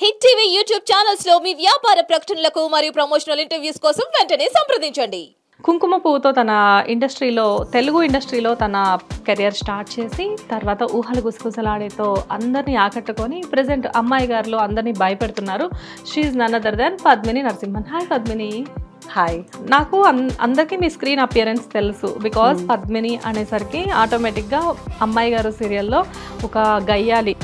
Hit TV YouTube ఛానల్స్లో మీ వ్యాపార ప్రకటనలకు మరియు ప్రమోషనల్ ఇంటర్వ్యూస్ కోసం వెంటనే సంప్రదించండి. కుంకుమ పువ్వుతో తన ఇండస్ట్రీలో తెలుగు ఇండస్ట్రీలో తన కెరియర్ స్టార్ట్ చేసి తర్వాత ఊహలు గుసగుసలాడేతో అందరినీ ఆకట్టుకొని ప్రజెంట్ అమ్మాయి గారిలో అందరినీ భయపెడుతున్నారు. She none other than Padmini Narasimhan. Hi Padmini. Hi నాకు అన్- అందరికీ మీ స్క్రీన్ అపియరెన్స్ తెలుసు బికాస్ పద్మిని అనేసరికి ఆటోమేటిక్గా అమ్మాయి గారు సీరియల్లో ఒక గయ్యాలి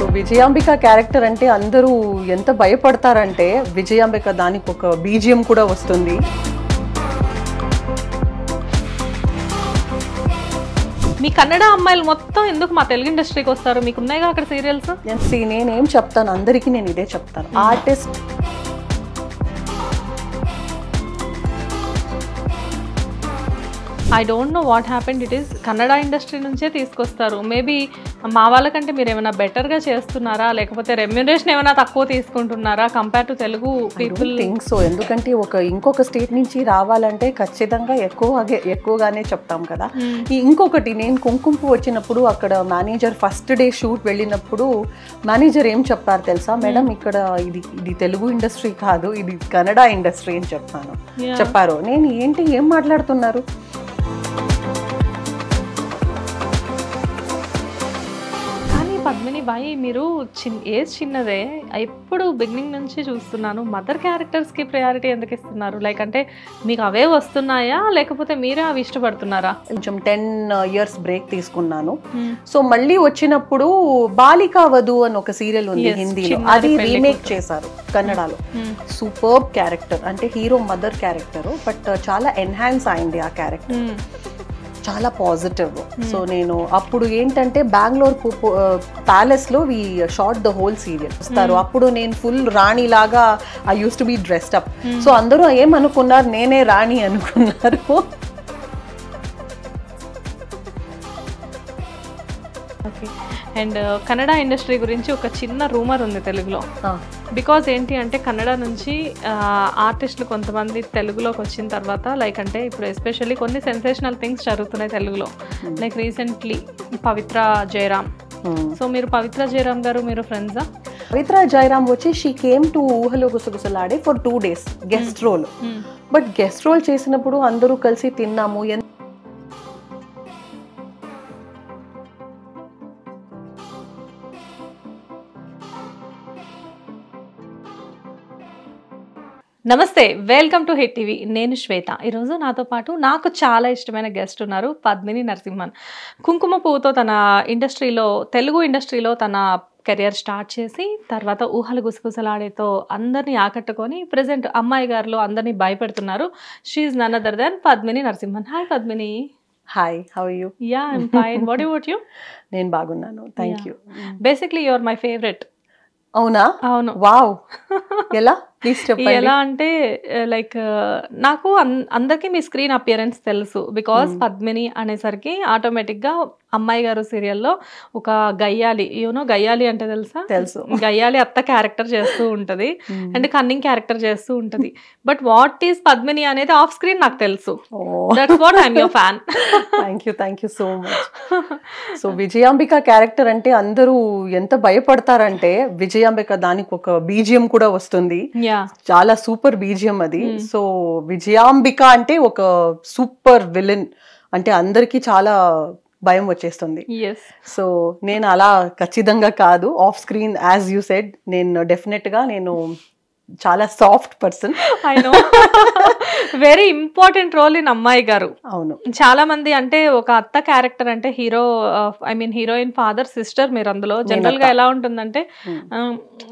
సో విజయాంబిక క్యారెక్టర్ అంటే అందరూ ఎంత భయపడతారంటే విజయాంబిక దానికి ఒక బీజియం కూడా వస్తుంది. మీ కన్నడ అమ్మాయిలు మొత్తం ఎందుకు మా తెలుగు ఇండస్ట్రీకి వస్తారు? మీకు ఉన్నాయిగా అక్కడ సీరియల్స్? నేను నేనేం చెప్తాను? అందరికీ నేను ఇదే చెప్తాను. Artist I don't know what happened it is Kannada industry నుంచే తీసుకొస్తారు. మేబీ మా వాళ్ళకంటే మీరు ఏమైనా బెటర్గా చేస్తున్నారా? లేకపోతే రెమ్యునరేషన్ ఏమైనా తక్కువ తీసుకుంటున్నారా compare to Telugu people think so ఎందుకంటే ఒక ఇంకొక స్టేట్ నుంచి రావాలంటే ఖచ్చితంగా ఎక్కువ ఎక్కువగానే చెప్తాం కదా. ఈ ఇంకొకటి నేను కుంకుమ వచ్చినప్పుడు అక్కడ మేనేజర్ ఫస్ట్ డే షూట్ వెళ్ళినప్పుడు మేనేజర్ ఏం చెప్పారు తెలుసా? మేడం ఇక్కడ ఇది ఇది తెలుగు ఇండస్ట్రీ కాదు ఇది కన్నడ ఇండస్ట్రీ అని Yeah. చెప్పారు. నేను ఏంటి ఏం మాట్లాడుతున్నారు? పద్మిని బాయ్ మీరు చిన్ ఏజ్ చిన్నదే. ఎప్పుడు బిగినింగ్ నుంచి చూస్తున్నాను. మదర్ క్యారెక్టర్స్కి ప్రయారిటీ ఎందుకు ఇస్తున్నారు? లైక్ అంటే మీకు అవే వస్తున్నాయా? లేకపోతే మీరే అవి ఇష్టపడుతున్నారా? కొంచెం టెన్ ఇయర్స్ బ్రేక్ తీసుకున్నాను. సో మళ్ళీ వచ్చినప్పుడు బాలికా వధు అని ఒక సీరియల్ ఉంది హిందీలో. అది రీమేక్. చేశారు కన్నడలో. సూపర్బ్ క్యారెక్టర్ అంటే హీరో మదర్ క్యారెక్టర్ బట్ చాలా ఎన్హాన్స్ అయింది ఆ క్యారెక్టర్ చాలా పాజిటివ్ సో నేను అప్పుడు ఏంటంటే బెంగళూరు ప్యాలెస్లో we shot the whole serial వస్తారు. అప్పుడు నేను ఫుల్ రాణి లాగా I use to be dressed up so అందరూ ఏమనుకున్నారు? నేనే రాణి అనుకున్నారు. ఓకే అండ్ కన్నడ ఇండస్ట్రీ గురించి ఒక చిన్న రూమర్ ఉంది తెలుగులో. బికాజ్ ఏంటి అంటే కన్నడ నుంచి ఆర్టిస్టులు కొంతమంది తెలుగులోకి వచ్చిన తర్వాత లైక్ అంటే ఇప్పుడు ఎస్పెషల్లీ కొన్ని సెన్సేషనల్ థింగ్స్ జరుగుతున్నాయి తెలుగులో. Like recently Pavithra Jayaram. Hmm. So మీరు పవిత్ర జయరామ్ గారు మీరు ఫ్రెండ్సా పవిత్ర జయరామ్ వచ్చి షీ కేమ్ టు ఊహలో గుసగుసలాడే for two days guest role but guest role చేసినప్పుడు అందరూ కలిసి తిన్నాము ఎంత నమస్తే వెల్కమ్ టు హిట్ టీవీ. నేను శ్వేత. ఈరోజు నాతో పాటు నాకు చాలా ఇష్టమైన గెస్ట్ ఉన్నారు పద్మిని నరసింహన్. కుంకుమ పువ్వుతో తన ఇండస్ట్రీలో తెలుగు ఇండస్ట్రీలో తన కెరియర్ స్టార్ట్ చేసి తర్వాత ఊహలు గుసగుసలాడేతో అందరినీ ఆకట్టుకొని ప్రజెంట్ అమ్మాయి గారిలో అందరినీ భయపెడుతున్నారు. She none other than Padmini Narasimhan. Hi Padmini. Hi how you yeah I'm fine what you you నేను బాగున్నాను. Thank you basically your my favourite అవునా? అవును. వావ్ ఎలా? ఎలా అంటే లైక్ నాకు అందరికీ మీ స్క్రీన్ అపియరెన్స్ తెలుసు. బికాస్ పద్మిని అనేసరికి ఆటోమేటిక్గా అమ్మాయి గారు సీరియల్లో ఒక గయ్యాలి యూనో గయ్యాలి అంటే తెలుసా? తెలుసు. గయ్యాలి అత్త క్యారెక్టర్ చేస్తూ ఉంటది. అండ్ కన్నింగ్ క్యారెక్టర్ చేస్తూ ఉంటది. బట్ వాట్ ఈస్ పద్మిని అనేది ఆఫ్ స్క్రీన్ నాకు తెలుసు. That's what I'm your fan thank you thank you so much so Vijayambika character అంటే అందరూ ఎంత భయపడతారంటే విజయాంబిక దానికి ఒక బీజియం కూడా వస్తుంది. చాలా సూపర్ బీజియం అది. సో విజయాంబిక అంటే ఒక సూపర్ విలన్. అంటే అందరికీ చాలా భయం వచ్చేస్తుంది. సో నేను అలా ఖచ్చితంగా కాదు. Off screen as you said నేను డెఫినెట్గా నేను చాలా soft person I know very important role in అమ్మాయి గారు అవును. చాలా మంది అంటే ఒక అత్త క్యారెక్టర్ అంటే hero I mean heroine father sister మీరు అందులో. జనరల్గా ఎలా ఉంటుందంటే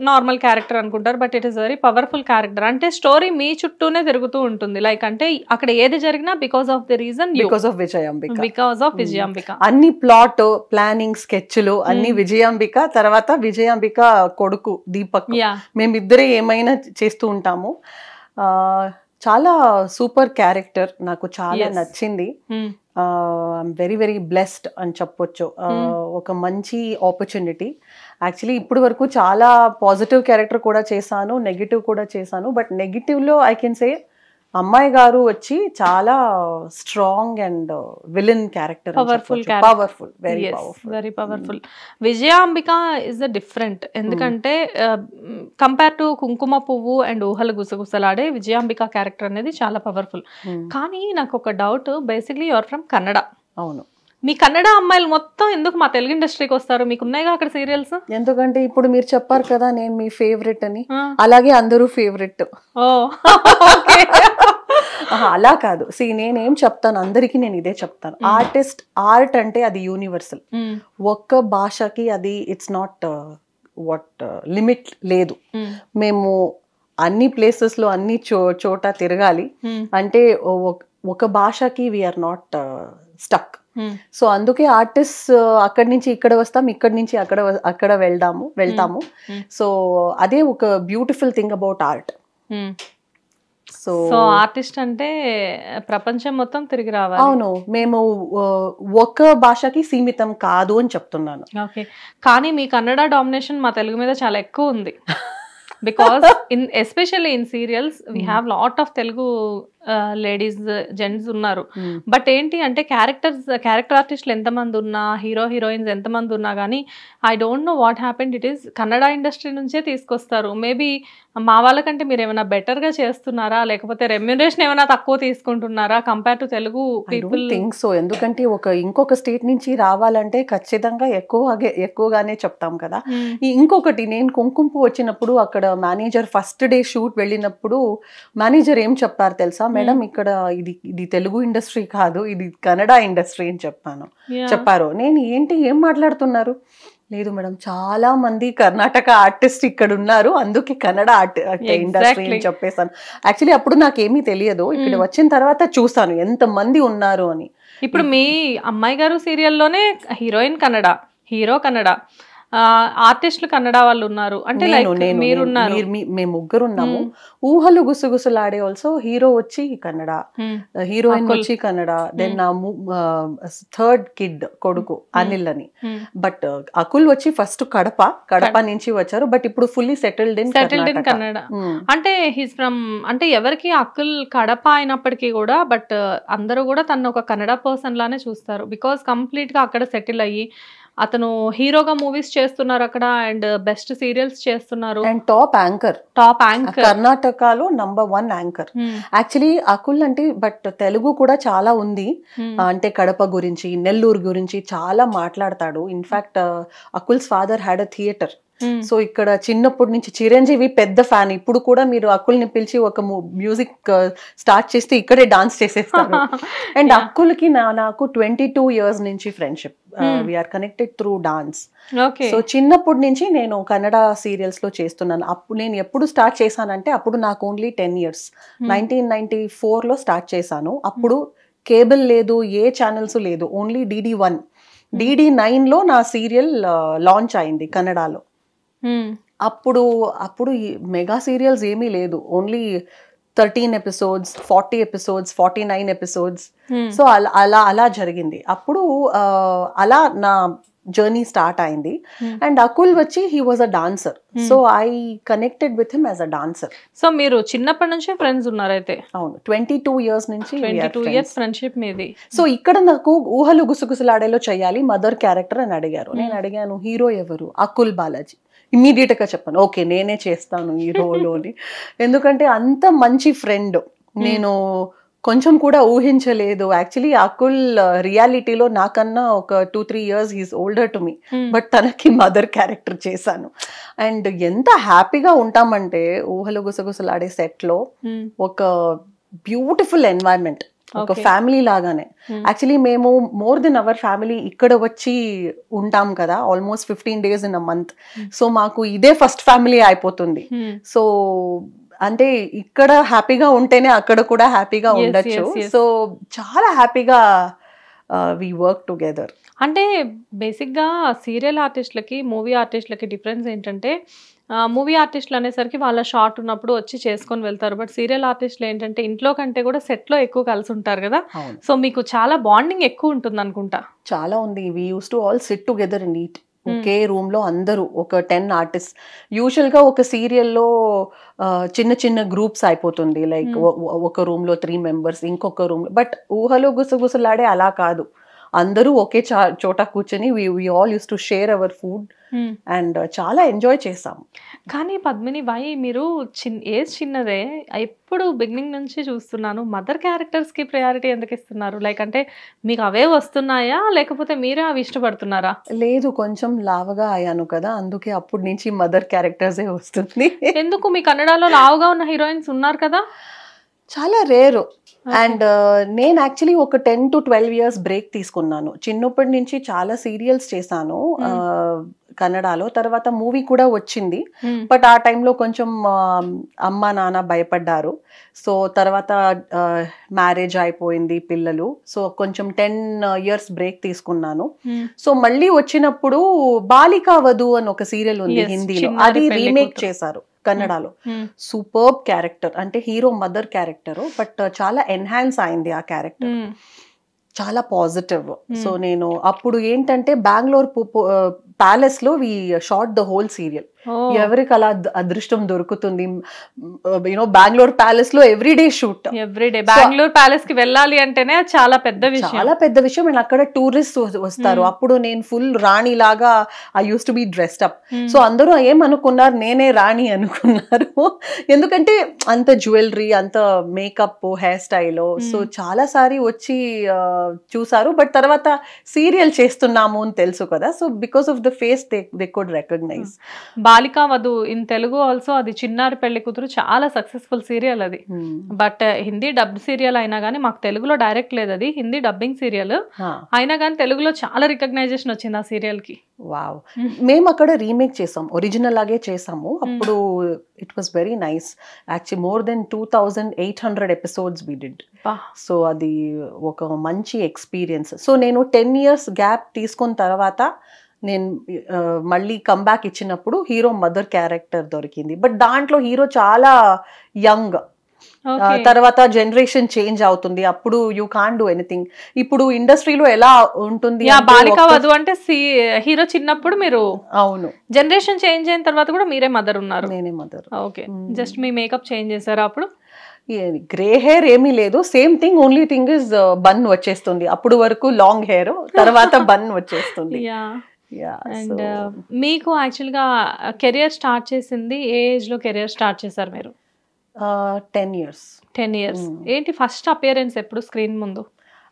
నార్మల్ క్యారెక్టర్ అనుకుంటారు but it is very powerful character అంటే స్టోరీ మీ చుట్టూనే తిరుగుతూ ఉంటుంది. లైక్ అంటే అక్కడ ఏది జరిగినా because of the reason because of Vijayambika because of Vijayambika అన్ని ప్లాట్ ప్లానింగ్ స్కెచ్లు అన్ని విజయాంబిక తర్వాత విజయాంబిక కొడుకు దీపక్ మేమిద్దరే ఏమైనా చేస్తూ ఉంటాము. ఆ, చాలా సూపర్ క్యారెక్టర్. నాకు చాలా. నచ్చింది. ఐఎమ్ వెరీ వెరీ బ్లెస్డ్ అని చెప్పొచ్చు. ఆ, ఒక మంచి ఆపర్చునిటీ యాక్చువల్లీ ఇప్పుడు వరకు చాలా పాజిటివ్ క్యారెక్టర్ కూడా చేశాను నెగిటివ్ కూడా చేశాను బట్ నెగిటివ్లో ఐ కెన్ సే అమ్మాయి గారు వచ్చి చాలా strong and villain character character. Powerful very powerful very powerful Vijayambika is the different ఎందుకంటే compare to Kunkuma Puvvu and ఊహలు గుసగుసలాడే విజయాంబిక క్యారెక్టర్ అనేది చాలా పవర్ఫుల్ కానీ నాకు ఒక doubt basically your from Kannada అవును. మీ కన్నడ అమ్మాయిలు మొత్తం ఎందుకు మా తెలుగు ఇండస్ట్రీకి వస్తారు? మీకు ఉన్నాయిగా అక్కడ సీరియల్స్? ఎందుకంటే ఇప్పుడు మీరు చెప్పారు కదా నేను మీ ఫేవరెట్ అని. అలాగే అందరూ ఫేవరెట్ అలా కాదు. సి నేనేం చెప్తాను అందరికీ నేను ఇదే చెప్తాను. ఆర్టిస్ట్ ఆర్ట్ అంటే అది యూనివర్సల్ ఒక్క భాషకి అది ఇట్స్ నాట్ వాట్ లిమిట్ లేదు. మేము. అన్ని ప్లేసెస్లో అన్ని చో చోట తిరగాలి. అంటే ఒక భాషకి వీఆర్ నాట్ స్టక్ సో అందుకే ఆర్టిస్ట్ అక్కడి నుంచి ఇక్కడ వస్తాం ఇక్కడి నుంచి అక్కడ అక్కడ వెళ్దాము వెళ్తాము. సో అదే ఒక beautiful thing about art so so artist అంటే ప్రపంచం మొత్తం తిరిగి రావాలి. అవును. మేము ఒక భాషకి సీమితం కాదు అని చెప్తున్నాను. ఓకే కానీ మీ కన్నడ డామినేషన్ మా తెలుగు మీద చాలా ఎక్కువ ఉంది. Because in especially in serials we have lot of Telugu ladies gents ఉన్నారు. బట్ ఏంటి అంటే క్యారెక్టర్స్ క్యారెక్టర్ ఆర్టిస్టులు ఎంతమంది ఉన్నా హీరో హీరోయిన్స్ ఎంతమంది ఉన్నా కానీ I don't know what happened it is Kannada industry నుంచే తీసుకొస్తారు. మేబీ మా వాళ్ళకంటే మీరు ఏమైనా బెటర్గా చేస్తున్నారా? లేకపోతే రెమ్యునరేషన్ ఏమైనా తక్కువ తీసుకుంటున్నారా compare to Telugu people? Think so. ఎందుకంటే ఒక ఇంకొక స్టేట్ నుంచి రావాలంటే ఖచ్చితంగా ఎక్కువ ఎక్కువగానే చెప్తాం కదా. ఇంకొకటి నేను కుంకుమ వచ్చినప్పుడు అక్కడ మేనేజర్ ఫస్ట్ డే షూట్ వెళ్ళినప్పుడు మేనేజర్ ఏం చెప్పారు తెలుసా? మేడం ఇక్కడ ఇది ఇది తెలుగు ఇండస్ట్రీ కాదు ఇది కన్నడ ఇండస్ట్రీ అని చెప్పాను. చెప్పారు. నేను ఏంటి ఏం మాట్లాడుతున్నారు? లేదు మేడం చాలా మంది కర్ణాటక ఆర్టిస్ట్ ఇక్కడ ఉన్నారు అందుకే కన్నడ ఆర్ట్ ఇండస్ట్రీ అని చెప్పేసాను యాక్చువల్లీ అప్పుడు నాకేమీ తెలియదు. ఇక్కడ వచ్చిన తర్వాత చూసాను ఎంత మంది ఉన్నారు అని. ఇప్పుడు మీ అమ్మాయి గారు సీరియల్లోనే హీరోయిన్ కన్నడ హీరో కన్నడ. ఆర్టిస్టులు కన్నడ వాళ్ళు ఉన్నారు. అంటే నేను లైక్ నేను మీరు నేను- ఉన్నారు. మీరు- మీ- మేము ముగ్గురు ఉన్నాము. ఊహలు గుసగుసలాడే ఆల్సో హీరో వచ్చి కన్నడ. హీరోయిన్ వచ్చి కన్నడ. దెన్ నా థర్డ్ కిడ్ కొడుకు అనిల్ అని. బట్ అకుల్ వచ్చి ఫస్ట్ కడప. కడప నుంచి వచ్చారు. బట్ ఇప్పుడు fully settled in settled in Kannada అంటే హీస్ ఫ్రమ్ అంటే ఎవరికి అక్కుల్ కడప అయినప్పటికీ కూడా బట్ అందరూ కూడా తను ఒక కన్నడ పర్సన్ లానే చూస్తారు. బికాస్ కంప్లీట్గా అక్కడ సెటిల్ అయ్యి అతను హీరోగా మూవీస్ చేస్తున్నారు అక్కడ అండ్ బెస్ట్ సీరియల్స్ చేస్తున్నారు. And top anchor. Top anchor. కర్ణాటకలో number one anchor. Actually Akul అంటే బట్ తెలుగు కూడా చాలా ఉంది. అంటే కడప గురించి నెల్లూరు గురించి చాలా మాట్లాడతాడు. In fact Akul's father had a theatre so ఇక్కడ చిన్నప్పటి నుంచి చిరంజీవి పెద్ద ఫ్యాన్. ఇప్పుడు కూడా మీరు అక్కుల్ని పిలిచి ఒక మ్యూజిక్ స్టార్ట్ చేస్తే ఇక్కడే డాన్స్ చేసేస్తాను అండ్ అక్కులకి నా నాకు ట్వంటీ టూ ఇయర్స్ నుంచి friendship we're connected through dance okay so చిన్నప్పటి నుంచి నేను కన్నడ సీరియల్స్లో చేస్తున్నాను. అప్పుడు నేను ఎప్పుడు స్టార్ట్ చేశానంటే అప్పుడు నాకు only ten years nineteen ninety ఫోర్లో స్టార్ట్ చేశాను. అప్పుడు కేబుల్ లేదు ఏ ఛానల్స్ లేదు ఓన్లీ డిడి వన్ డిడి నైన్లో నా సీరియల్ లాంచ్ అయింది కన్నడలో. అప్పుడు అప్పుడు మెగా సీరియల్స్ ఏమీ లేదు. Only thirteen episodes forty episodes forty nine episodes so అలా అలా అలా జరిగింది. అప్పుడు అలా నా జర్నీ స్టార్ట్ అయింది. అండ్ అకుల్ వచ్చి he was a dancer so I connected with him as a dancer so మీరు చిన్నప్పటి నుంచే ఫ్రెండ్స్ ఉన్నారైతే అవును. ట్వంటీ టూ ఇయర్స్ నుంచి. ఇయర్స్ ఫ్రెండ్షిప్ మీది. సో ఇక్కడ నాకు ఊహలు గుసగుసలాడేలో చేయాలి మదర్ క్యారెక్టర్ అని అడిగారు. నేను అడిగాను హీరో ఎవరు? అకుల్ బాలాజీ. ఇమ్మీడియట్గా చెప్పాను. ఓకే నేనే చేస్తాను ఈ రోలోని ఎందుకంటే అంత మంచి ఫ్రెండ్ నేను కొంచెం కూడా ఊహించలేదు. యాక్చువల్లీ అకుల్ రియాలిటీలో నాకన్నా ఒక two three years is older to me. But తనకి మదర్ క్యారెక్టర్ చేశాను. అండ్ ఎంత హ్యాపీగా ఉంటామంటే ఊహలు గుసగుసలాడే set లో ఒక బ్యూటిఫుల్ ఎన్వైరన్మెంట్. ఒక ఫ్యామిలీ లాగానే. యాక్చువల్లీ మేము మోర్ దెన్ అవర్ ఫ్యామిలీ ఇక్కడ వచ్చి ఉంటాం కదా almost fifteen days in a month so మాకు ఇదే ఫస్ట్ ఫ్యామిలీ అయిపోతుంది. సో అంటే ఇక్కడ హ్యాపీగా ఉంటేనే అక్కడ కూడా హ్యాపీగా ఉండొచ్చు. సో చాలా హ్యాపీగా వి వర్క్ టుగెదర్ అంటే బేసిక్గా సీరియల్ ఆర్టిస్టులకి మూవీ ఆర్టిస్టులకి డిఫరెన్స్ ఏంటంటే మూవీ ఆర్టిస్టులు అనేసరికి వాళ్ళ షార్ట్ ఉన్నప్పుడు వచ్చి చేసుకొని వెళ్తారు. బట్ సీరియల్ ఆర్టిస్టులు ఏంటంటే ఇంట్లో కంటే కూడా సెట్లో ఎక్కువ కలిసి ఉంటారు కదా. సో మీకు చాలా బాండింగ్ ఎక్కువ ఉంటుంది అనుకుంటా. చాలా ఉంది. We use to all sit together and eat ఒకే రూమ్లో అందరూ ఒక టెన్ ఆర్టిస్ట్ యూజువల్గా ఒక సీరియల్లో చిన్న చిన్న గ్రూప్స్ అయిపోతుంది. లైక్ ఒక రూమ్లో త్రీ మెంబర్స్ ఇంకొక రూమ్ బట్ ఊహలో గుసగుసలాడే అలా కాదు. అందరూ ఒకే చా- చోట కూర్చొని we all use to share our food. And చాలా ఎంజాయ్ చేసాం కానీ పద్మిని వై మీరు చిన్ ఏజ్ చిన్నదే ఎప్పుడు బిగినింగ్ నుంచి చూస్తున్నాను మదర్ క్యారెక్టర్స్కి ప్రయారిటీ ఎందుకు ఇస్తున్నారు? లైక్ అంటే మీకు అవే వస్తున్నాయా? లేకపోతే మీరే అవి ఇష్టపడుతున్నారా? లేదు కొంచెం లావగా అయ్యాను కదా అందుకే అప్పటి నుంచి మదర్ క్యారెక్టర్సే వస్తుంది. ఎందుకు? మీ కన్నడలో లావుగా ఉన్న హీరోయిన్స్ ఉన్నారు కదా? చాలా రేరు. అండ్ నేను యాక్చువల్లీ ఒక ten to twelve years break తీసుకున్నాను. చిన్నప్పటి నుంచి చాలా సీరియల్స్ చేశాను ఆ, కన్నడలో. తర్వాత మూవీ కూడా వచ్చింది. Hmm. బట్ ఆ టైంలో కొంచెం అమ్మ నాన్న భయపడ్డారు. సో తర్వాత మ్యారేజ్ అయిపోయింది పిల్లలు. సో కొంచెం టెన్ ఇయర్స్ బ్రేక్ తీసుకున్నాను. Hmm. సో మళ్ళీ వచ్చినప్పుడు బాలికా వధు అని ఒక సీరియల్ ఉంది హిందీలో. అది రీమేక్. చేశారు. కన్నడలో. సూపర్బ్ క్యారెక్టర్ అంటే హీరో మదర్ క్యారెక్టర్ బట్ చాలా ఎన్హాన్స్ అయింది ఆ క్యారెక్టర్. చాలా పాజిటివ్ సో నేను అప్పుడు ఏంటంటే బెంగళూరు ప్యాలెస్లో we shot the whole serial. ఎవరికి అలా అద్- అదృష్టం దొరుకుతుంది? యూనో బెంగళూరు ప్యాలెస్లో ఎవ్రీడే షూట్ ఎవ్రీడే బెంగళూరు ప్యాలెస్కి వెళ్ళాలి అంటేనే చాలా పెద్ద విషయం. చాలా పెద్ద విషయం. అండ్ అక్కడ టూరిస్ట్ వస్తారు. అప్పుడు నేను ఫుల్ రాణి లాగా I use to be dressed up so అందరూ ఏమనుకున్నారు నేనే రాణి అనుకున్నారు. ఎందుకంటే అంత జ్యువెలరీ అంత మేకప్ హెయిర్ స్టైల్ సో చాలా సారి వచ్చి చూసారు. బట్ తర్వాత సీరియల్ చేస్తున్నాము అని తెలుసు కదా. So because of the face they they could recognize Balika Vadhu in Telugu also అది చిన్నారి పెళ్ళి కూతురు చాలా సక్సెస్ఫుల్ సీరియల్ అది. బట్ హిందీ డబ్ సీరియల్ అయినా కానీ మాకు తెలుగులో డైరెక్ట్ లేదు అది. హిందీ డబ్బింగ్ సీరియల్ అయినా కానీ తెలుగులో చాలా రికగ్నైజేషన్ వచ్చింది ఆ సీరియల్కి. వావ్ మేము అక్కడ రీమేక్ చేసాం. ఒరిజినల్ లాగే చేసాము. అప్పుడు it was very nice actually more than two thousand eight hundred episodes we did. So అది ఒక మంచి ఎక్స్పీరియన్స్ సో నేను టెన్ ఇయర్స్ గ్యాప్ తీసుకున్న తర్వాత నేను మళ్ళీ కంబ్యాక్ ఇచ్చినప్పుడు హీరో మదర్ క్యారెక్టర్ దొరికింది. బట్ దాంట్లో హీరో చాలా యంగ్. తర్వాత జనరేషన్ చేంజ్ అవుతుంది. అప్పుడు యూ కాన్ డూ ఎనీథింగ్ ఇప్పుడు ఇండస్ట్రీలో ఎలా ఉంటుంది బాలికా వధు అంటే హీరో చిన్నప్పుడు మీరు అవును. జనరేషన్ చేంజ్ అయిన తర్వాత కూడా మీరే మదర్ ఉన్నారు. నేనే మదర్ ఓకే. జస్ట్ మీ మేకప్ చేంజ్ చేశారా అప్పుడు? గ్రే హెయిర్ ఏమీ లేదు. Same thing only thing is bun వచ్చేస్తుంది. అప్పుడు వరకు లాంగ్ హెయిర్ తర్వాత బన్ వచ్చేస్తుంది. అండ్ so- మీకు యాక్చువల్గా కెరియర్ స్టార్ట్ చేసింది ఏ ఏజ్లో కెరియర్ స్టార్ట్ చేశారు మీరు? టెన్ ఇయర్స్ టెన్ ఇయర్స్ ఏంటి ఫస్ట్ అపియరెన్స్ ఎప్పుడు స్క్రీన్ ముందు?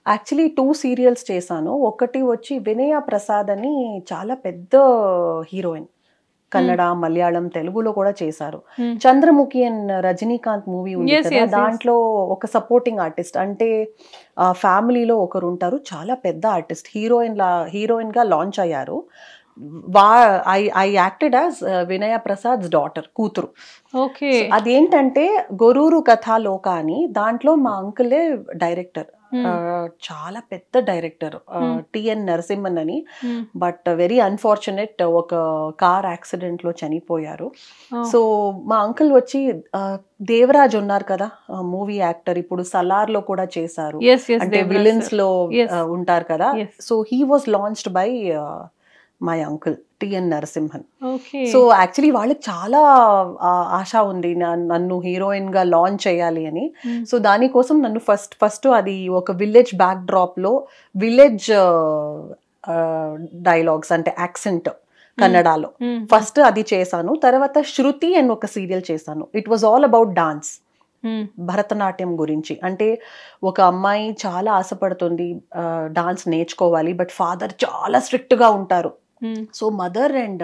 యాక్చువల్లీ టూ సీరియల్స్ చేశాను. ఒకటి వచ్చి వినయ ప్రసాద్ అని చాలా పెద్ద హీరోయిన్ కన్నడ మలయాళం తెలుగులో కూడా చేశారు. Hmm. Chandramukhi and Rajinikanth movie ఉంది కదా. దాంట్లో ఒక సపోర్టింగ్ ఆర్టిస్ట్ అంటే ఫ్యామిలీలో ఒకరు ఉంటారు. చాలా పెద్ద ఆర్టిస్ట్ హీరోయిన్ లా హీరోయిన్గా లాంచ్ అయ్యారు. వా ఐ ఐ యాక్టెడ్ యాజ్ వినయ ప్రసాద్స్ డాటర్ కూతురు. ఓకే అదేంటంటే గొరూరు కథాలోక అని దాంట్లో మా అంకులే డైరెక్టర్ చాలా పెద్ద డైరెక్టర్ టిఎన్ నరసింహన్ అని. బట్ వెరీ అన్ఫార్చునేట్ ఒక కార్ యాక్సిడెంట్లో చనిపోయారు సో మా అంకుల్ వచ్చి దేవరాజ్ ఉన్నారు కదా మూవీ యాక్టర్ ఇప్పుడు సలార్లో కూడా చేశారు. అంటే విలన్స్లో ఉంటారు కదా. So he was launched by my uncle TN Narasimhan so actually వాళ్ళకి చాలా ఆశ ఉంది నన్ను హీరోయిన్గా లాంచ్ చేయాలి అని. సో దానికోసం నన్ను ఫస్ట్ ఫస్ట్ అది ఒక విలేజ్ బ్యాక్ డ్రాప్లో విలేజ్ డైలాగ్స్ అంటే యాక్సెంట్ కన్నడలో. ఫస్ట్ అది చేశాను తర్వాత శృతి అని ఒక సీరియల్ చేశాను. It was all about dance Bharatanatyam గురించి. అంటే ఒక అమ్మాయి చాలా ఆశపడుతుంది డాన్స్ నేర్చుకోవాలి బట్ ఫాదర్ చాలా స్ట్రిక్ట్గా ఉంటారు. సో మదర్ అండ్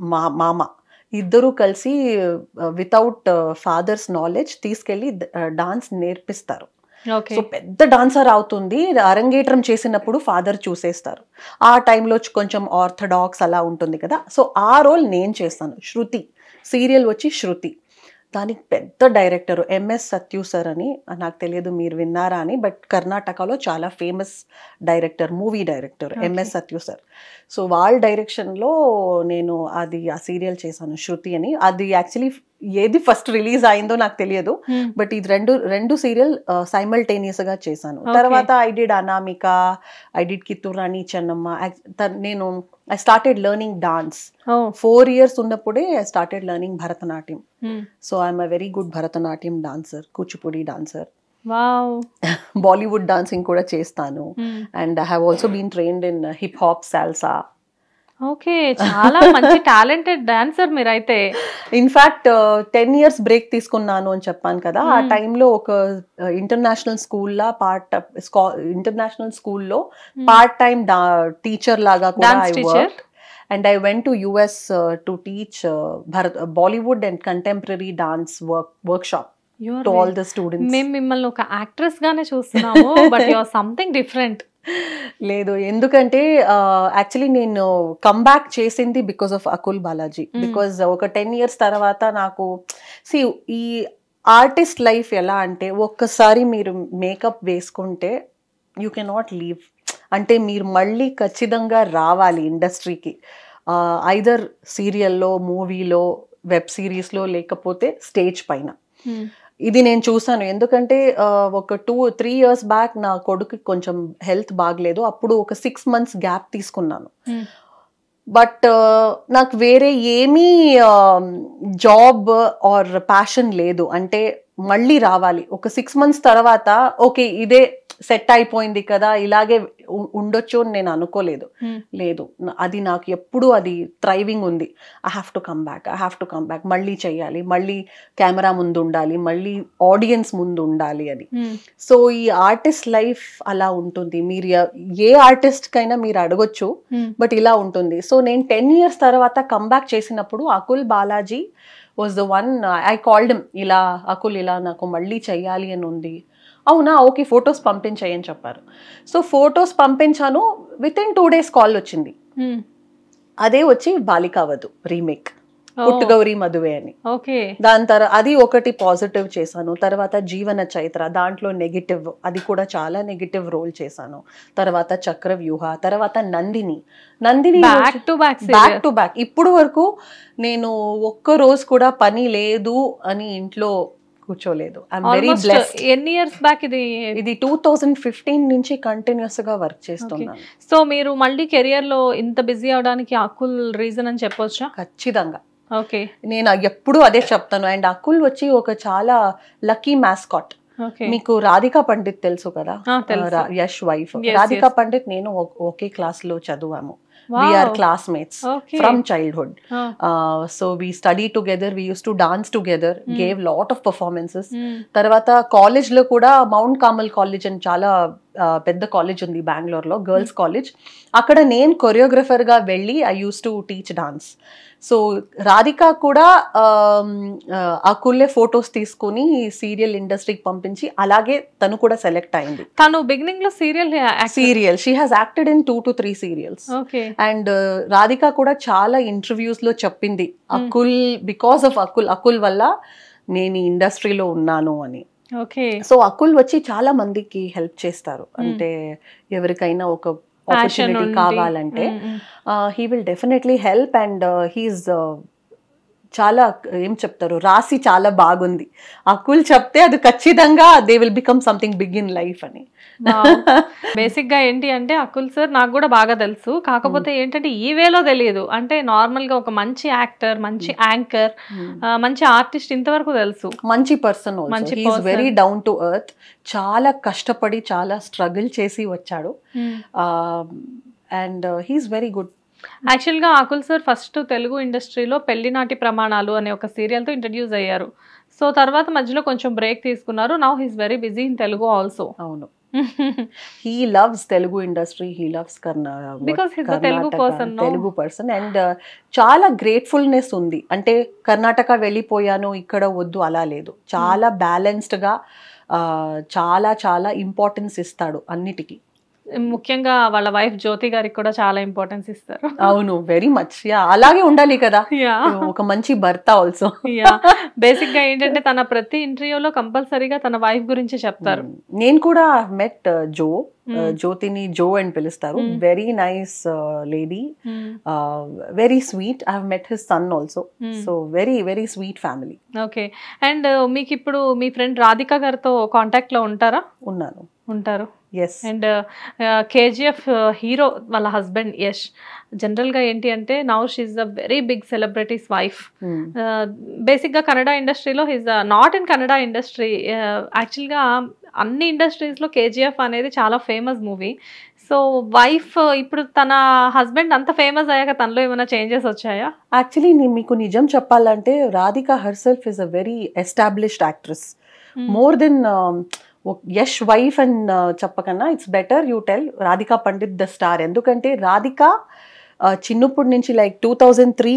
మా మామ ఇద్దరు కలిసి వితౌట్ ఫాదర్స్ నాలెడ్జ్ తీసుకెళ్ళి డాన్స్ నేర్పిస్తారు. ఓకే సో పెద్ద డాన్సర్ అవుతుంది. అరంగేట్రం చేసినప్పుడు ఫాదర్ చూసేస్తారు. ఆ టైంలో కొంచెం ఆర్థడాక్స్ అలా ఉంటుంది కదా. సో ఆ రోల్ నేను చేస్తాను. శృతి. సీరియల్ వచ్చి శృతి. దానికి పెద్ద డైరెక్టర్ ఎంఎస్ సత్యు సార్ అని నాకు తెలియదు మీరు విన్నారా అని బట్ కర్ణాటకలో చాలా famous director movie director MS Sathyu sir. So వాళ్ళ డైరెక్షన్లో నేను అది ఆ సీరియల్ చేశాను శృతి అని. అది యాక్చువల్లీ ఏది ఫస్ట్ రిలీజ్ అయిందో నాకు తెలియదు బట్ ఇది రెండు రెండు సీరియల్ సైమల్టేనియస్గా చేశాను. తర్వాత I did Anamika I did Kitturani Chennamma నేను I started learning dance four years ఉన్నప్పుడే I started learning Bharatanatyam so I'm a very good Bharatanatyam dancer Kuchipudi dancer Bollywood dancing కూడా చేస్తాను. And I have also been trained in hip hop salsa okay చాలా మంచి talented dancer మీరైతే. In fact ten years break తీసుకున్నాను అని చెప్పాను కదా. ఆ టైంలో ఒక ఇంటర్నేషనల్ స్కూల్లో పార్ట్ ఇంటర్నేషనల్ స్కూల్లో పార్ట్ టైం టీచర్ లాగా కూడా I? Work and I went to US to teach Bharat Bollywood and contemporary dance work workshop to all the students మేము మిమ్మల్ని ఒక యాక్ట్రెస్ గానే చూస్తున్నాము but you are something different లేదు. ఎందుకంటే యాక్చువల్లీ నేను కమ్బ్యాక్ చేసింది because of Akul Balaji because ఒక టెన్ ఇయర్స్ తర్వాత నాకు సి ఈ ఆర్టిస్ట్ లైఫ్ ఎలా అంటే ఒక్కసారి మీరు మేకప్ వేసుకుంటే యూ కెనాట్ లీవ్ అంటే మీరు మళ్ళీ ఖచ్చితంగా రావాలి ఇండస్ట్రీకి ఐదర్ సీరియల్లో మూవీలో వెబ్ సిరీస్లో లేకపోతే స్టేజ్ పైన. ఇది నేను చూసాను. ఎందుకంటే ఒక టూ త్రీ ఇయర్స్ బ్యాక్ నా కొడుకు కొంచెం హెల్త్ బాగలేదు. అప్పుడు ఒక సిక్స్ మంత్స్ గ్యాప్ తీసుకున్నాను. బట్ నాకు వేరే ఏమీ జాబ్ ఆర్ ప్యాషన్ లేదు. అంటే మళ్ళీ రావాలి. ఒక సిక్స్ మంత్స్ తర్వాత ఓకే ఇదే సెట్ అయిపోయింది కదా ఇలాగే ఉండొచ్చు అని నేను అనుకోలేదు. లేదు నా- అది నాకు ఎప్పుడు అది థ్రైవింగ్ ఉంది. I have to come back I have to come back మళ్ళీ చేయాలి మళ్ళీ కెమెరా ముందు ఉండాలి మళ్ళీ ఆడియన్స్ ముందు ఉండాలి అని సో ఈ ఆర్టిస్ట్ లైఫ్ అలా ఉంటుంది. మీరు ఏ ఆర్టిస్ట్ కైనా మీరు అడగొచ్చు బట్ ఇలా ఉంటుంది. సో నేను టెన్ ఇయర్స్ తర్వాత కంబ్యాక్ చేసినప్పుడు Akul Balaji was the one I called ఇలా అకుల్ ఇలా నాకు మళ్ళీ చెయ్యాలి అని ఉంది. అవునా? ఓకే ఫొటోస్ పంపించేయని చెప్పారు. సో ఫొటోస్ పంపించాను. With in two days call వచ్చింది. అదే వచ్చి బాలికావధు రీమేక్. పుట్టుగౌరి మధువే అని. దాని తర్వాత అది ఒకటి పాజిటివ్ చేశాను. తర్వాత జీవన చైత్ర దాంట్లో నెగిటివ్ అది కూడా చాలా నెగిటివ్ రోల్ చేశాను. తర్వాత చక్ర వ్యూహ తర్వాత Nandini. Nandini back to back back to back ఇప్పుడు వరకు నేను ఒక్క రోజు కూడా పని లేదు అని ఇంట్లో కూర్చోలేదు. ఎన్ని ఇయర్స్ బ్యాక్ ఇది ఇది టూ థౌజండ్ ఫిఫ్టీన్ నుంచి కంటిన్యూస్గా వర్క్ చేస్తున్నాను సో మీరు మళ్ళీ కెరియర్లో ఇంత బిజీ అవడానికి అకుల్ రీజన్ అని చెప్పొచ్చా? ఖచ్చితంగా. ఓకే నేను ఎప్పుడూ అదే చెప్తాను. అండ్ అకుల్ వచ్చి ఒక చాలా లక్కీ మ్యాస్కాట్ మీకు రాధికా పండిత్ తెలుసు కదా? యష్ వైఫ్ రాధికా. పండిత్ నేను ఒకే క్లాస్లో చదివాము. Wow. We are classmates okay. from childhood. Huh. Uh, so we studied together, we used to dance together, mm. gave lot of performances. Mm. Tarvata college lo kuda Mount Carmel College and chala పెద్ద college ఉంది బెంగళూరులో girls college అక్కడ నేను కొరియోగ్రఫర్గా వెళ్ళి I use to teach dance so Radhika కూడా అకుల్లే photos తీసుకుని సీరియల్ ఇండస్ట్రీకి పంపించి అలాగే తను కూడా సెలెక్ట్ అయింది. తను బిగినింగ్లో serial serial she has acted in two to three serials and Radhika కూడా చాలా ఇంటర్వ్యూస్లో చెప్పింది అకుల్ బికాస్ ఆఫ్ అకుల్ అకుల్ వల్ల నేను ఈ ఇండస్ట్రీలో ఉన్నాను అని. సో అకుల్ వచ్చి చాలా మందికి హెల్ప్ చేస్తారు. అంటే ఎవరికైనా ఒక ఆపర్చునిటీ కావాలంటే he will definitely help and he's చాలా ఏం చెప్తారు? రాసి చాలా బాగుంది. అకుల్ చెప్తే అది ఖచ్చితంగా they will become something big in life అని. బేసిక్గా ఏంటి అంటే అకుల్ సార్ నాకు కూడా బాగా తెలుసు. కాకపోతే ఏంటంటే ఈ వేలో తెలియదు. అంటే నార్మల్గా ఒక మంచి యాక్టర్ మంచి యాంకర్ మంచి ఆర్టిస్ట్ ఇంతవరకు తెలుసు. మంచి పర్సన్ మంచి. వెరీ డౌన్ టు ఎర్త్ చాలా కష్టపడి చాలా స్ట్రగుల్ చేసి వచ్చాడు. అండ్ హీస్ వెరీ గుడ్ యాక్చువల్గా అకుల్ సార్ ఫస్ట్ తెలుగు ఇండస్ట్రీలో పెళ్ళినాటి ప్రమాణాలు అనే ఒక సీరియల్తో ఇంట్రడ్యూస్ అయ్యారు. సో తర్వాత మధ్యలో కొంచెం బ్రేక్ తీసుకున్నారు. Now he's very busy in Telugu also అవును. He loves Telugu industry he loves? Telugu person and చాలా గ్రేట్ఫుల్నెస్ ఉంది. అంటే కర్ణాటక వెళ్ళిపోయాను ఇక్కడ వద్దు అలా లేదు. చాలా బ్యాలెన్స్డ్గా ఆ, చాలా చాలా ఇంపార్టెన్స్ ఇస్తాడు అన్నిటికీ. ముఖ్యంగా వాళ్ళ వైఫ్ జ్యోతి గారికి కూడా చాలా ఇంపార్టెన్స్ ఇస్తారు. అవును వెరీ మచ్ యా అలాగే ఉండాలి కదా. ఒక మంచి భర్త ఆల్సో యా బేసిక్గా ఏంటంటే తన ప్రతి ఇంటర్వ్యూలో కంపల్సరీగా తన వైఫ్ గురించి చెప్తారు. నేను కూడా మెట్ జో Hmm. జ్యోతిని జో అని పిలుస్తారు. Hmm. Very nice lady very sweet I met his son also Hmm. So very very sweet family okay and మీకు ఇప్పుడు మీ ఫ్రెండ్ రాధిక గారితో కాంటాక్ట్లో ఉంటారా? ఉన్నాను. ఉంటారు. అండ్ కేజీఎఫ్ హీరో వాళ్ళ హస్బెండ్ యష్ జనరల్గా ఏంటి అంటే now she's a very big celebrity's wife బేసిక్గా కన్నడ ఇండస్ట్రీలో he's not in Kannada industry యాక్చువల్గా అన్ని ఇండస్ట్రీస్లో కేజీఎఫ్ అనేది చాలా ఫేమస్ మూవీ సో వైఫ్ ఇప్పుడు తన హస్బెండ్ అంత ఫేమస్ అయ్యాక తనలో ఏమైనా చేంజెస్ వచ్చాయా? యాక్చువల్లీ నేను మీకు నిజం చెప్పాలంటే Radhika herself is a very established actress more than Yash wife and చెప్పకన్నా it's better you tell Radhika Pandit the star. ఎందుకంటే రాధిక చిన్నప్పటి నుంచి like two thousand three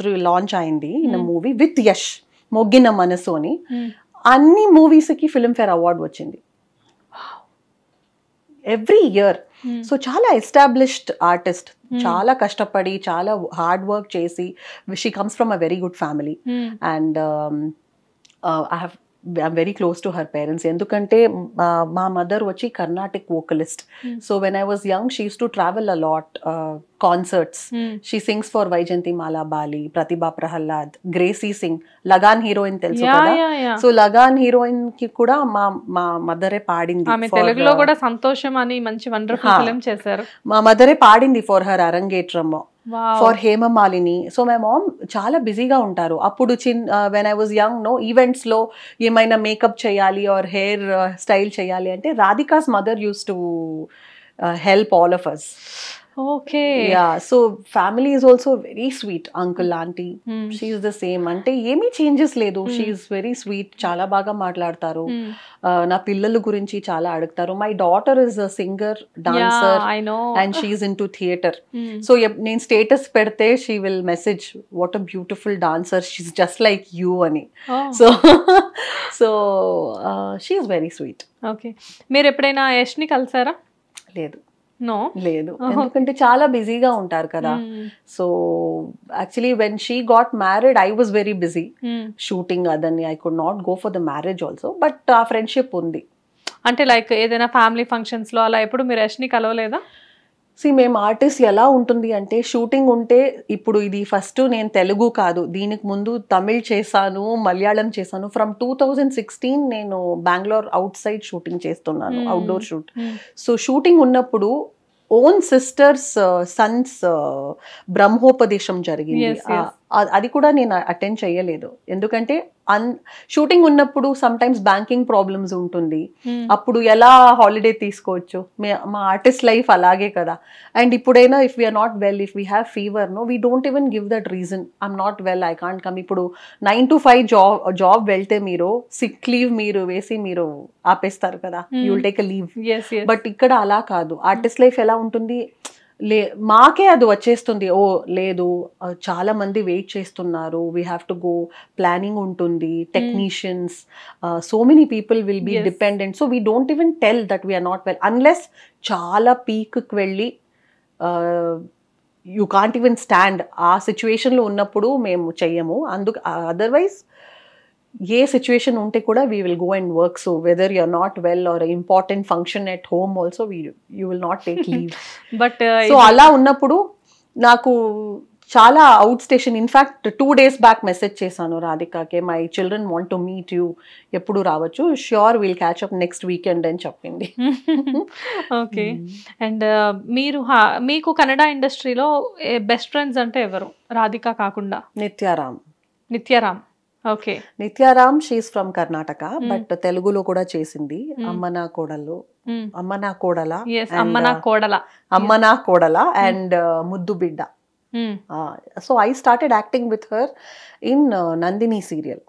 three launch అయింది in Hmm. Movie with Yash Moggina Manasu అని అన్ని మూవీస్కి Filmfare award వచ్చింది. Every year so చాలా established artist చాలా కష్టపడి చాలా హార్డ్ వర్క్ చేసి she comes from a very good family and I have I'm very close to her parents. Endukante, kante, my mother was a Carnatic vocalist. Hmm. So when I was young, she used to travel a lot. Uh, concerts she sings for Vyjayanthi Mala Bali Pratibha Prahlad Gracy Singh Lagaan heroine తెలుసు కదా? So Lagaan హీరోయిన్కి కూడా మా మా మదరే పాడింది తెలుగులో కూడా సంతోషం అని మంచి వండర్ఫుల్. ఫిలిం చేశారు. మా మదరే పాడింది for her arangetram. For Hema Malini so my mom చాలా బిజీగా ఉంటారు. అప్పుడు చిన్ when I was young no ఈవెంట్స్లో ఏమైనా మేకప్ చేయాలి ఆర్ హెయిర్ స్టైల్ చేయాలి అంటే Radhika's mother used to help all of us okay. Yeah so family is also very sweet uncle aunty she's the same అంటే ఏమీ చేంజెస్ లేదు. She very sweet చాలా బాగా మాట్లాడతారు. Uh, నా పిల్లల గురించి చాలా అడుగుతారు. My daughter is a singer dancer I know and she's into theatre so నేను స్టేటస్ పెడితే she will message what a beautiful dancer she's just like you అని. So so she's very sweet okay మీరు ఎప్పుడైనా యష్ని కలిసారా? లేదు. No? లేదు. ఎందుకంటే చాలా బిజీగా ఉంటారు కదా. So actually when she got married I was very busy shooting అదని. I could not go for the marriage also but ఆ ఫ్రెండ్షిప్ ఉంది. అంటే లైక్ ఏదైనా ఫ్యామిలీ ఫంక్షన్స్లో అలా ఎప్పుడు మీరు యష్ని కలవలేదా? సి మేము ఆర్టిస్ట్ ఎలా ఉంటుంది అంటే షూటింగ్ ఉంటే ఇప్పుడు ఇది ఫస్ట్ నేను తెలుగు కాదు. దీనికి ముందు తమిళ్ చేశాను మలయాళం చేశాను. ఫ్రమ్ టూ థౌజండ్ సిక్స్టీన్ నేను బెంగళూరు అవుట్ సైడ్ షూటింగ్ చేస్తున్నాను. అవుట్డోర్ షూట్ సో షూటింగ్ ఉన్నప్పుడు ఓన్ సిస్టర్స్ సన్స్ బ్రహ్మోపదేశం జరిగింది. అది కూడా నేను అటెండ్ చేయలేదు. ఎందుకంటే అన్ షూటింగ్ ఉన్నప్పుడు సమ్ టైమ్స్ బ్యాంకింగ్ ప్రాబ్లమ్స్ ఉంటుంది అప్పుడు ఎలా హాలిడే తీసుకోవచ్చు? మే- ఆర్టిస్ట్ లైఫ్ అలాగే కదా. అండ్ ఇప్పుడైనా if we're not well if we have fever no we don't even give that reason I'm not well I can't come ఇప్పుడు nine to five job job వెళ్తే మీరు సిక్ లీవ్ మీరు వేసి మీరు ఆపేస్తారు కదా. Hmm. You will take a leave but ఇక్కడ అలా కాదు. ఆర్టిస్ట్ లైఫ్ ఎలా ఉంటుంది? లే మాకే అది వచ్చేస్తుంది. ఓ లేదు చాలా మంది వెయిట్ చేస్తున్నారు. We have to go planning ఉంటుంది. Technicians so many people will be. Dependent so we don't even tell that we're not well unless చాలా పీక్కి వెళ్ళి యూ కాంట్ ఈవెన్ స్టాండ్ ఆ సిచ్యువేషన్లో ఉన్నప్పుడు మేము చెయ్యము. అందుకు అదర్వైజ్ ఏ సిచ్యువేషన్ ఉంటే కూడా we will go and work so whether you're not well or important function at home also we you will not take leave but so అలా ఉన్నప్పుడు నాకు చాలా out station in fact two days back message చేశాను రాధికాకే my children want to meet you ఎప్పుడు రావచ్చు? Sure will catch up next weekend అని చెప్పింది. Okay and మీరు హా- మీకు కన్నడ ఇండస్ట్రీలో బెస్ట్ ఫ్రెండ్స్ అంటే ఎవరు? రాధిక కాకుండా? Nithya Ram Nithya Ram okay. Nithya Ram she's from Karnataka but తెలుగులో కూడా చేసింది. అమ్మ నా కోడలు. అమ్మ నా కోడల ఎస్ అమ్మ నా కోడల. అమ్మ నా కోడల అండ్ ముద్దు బిడ్డ. So I started acting with her in Nandini serial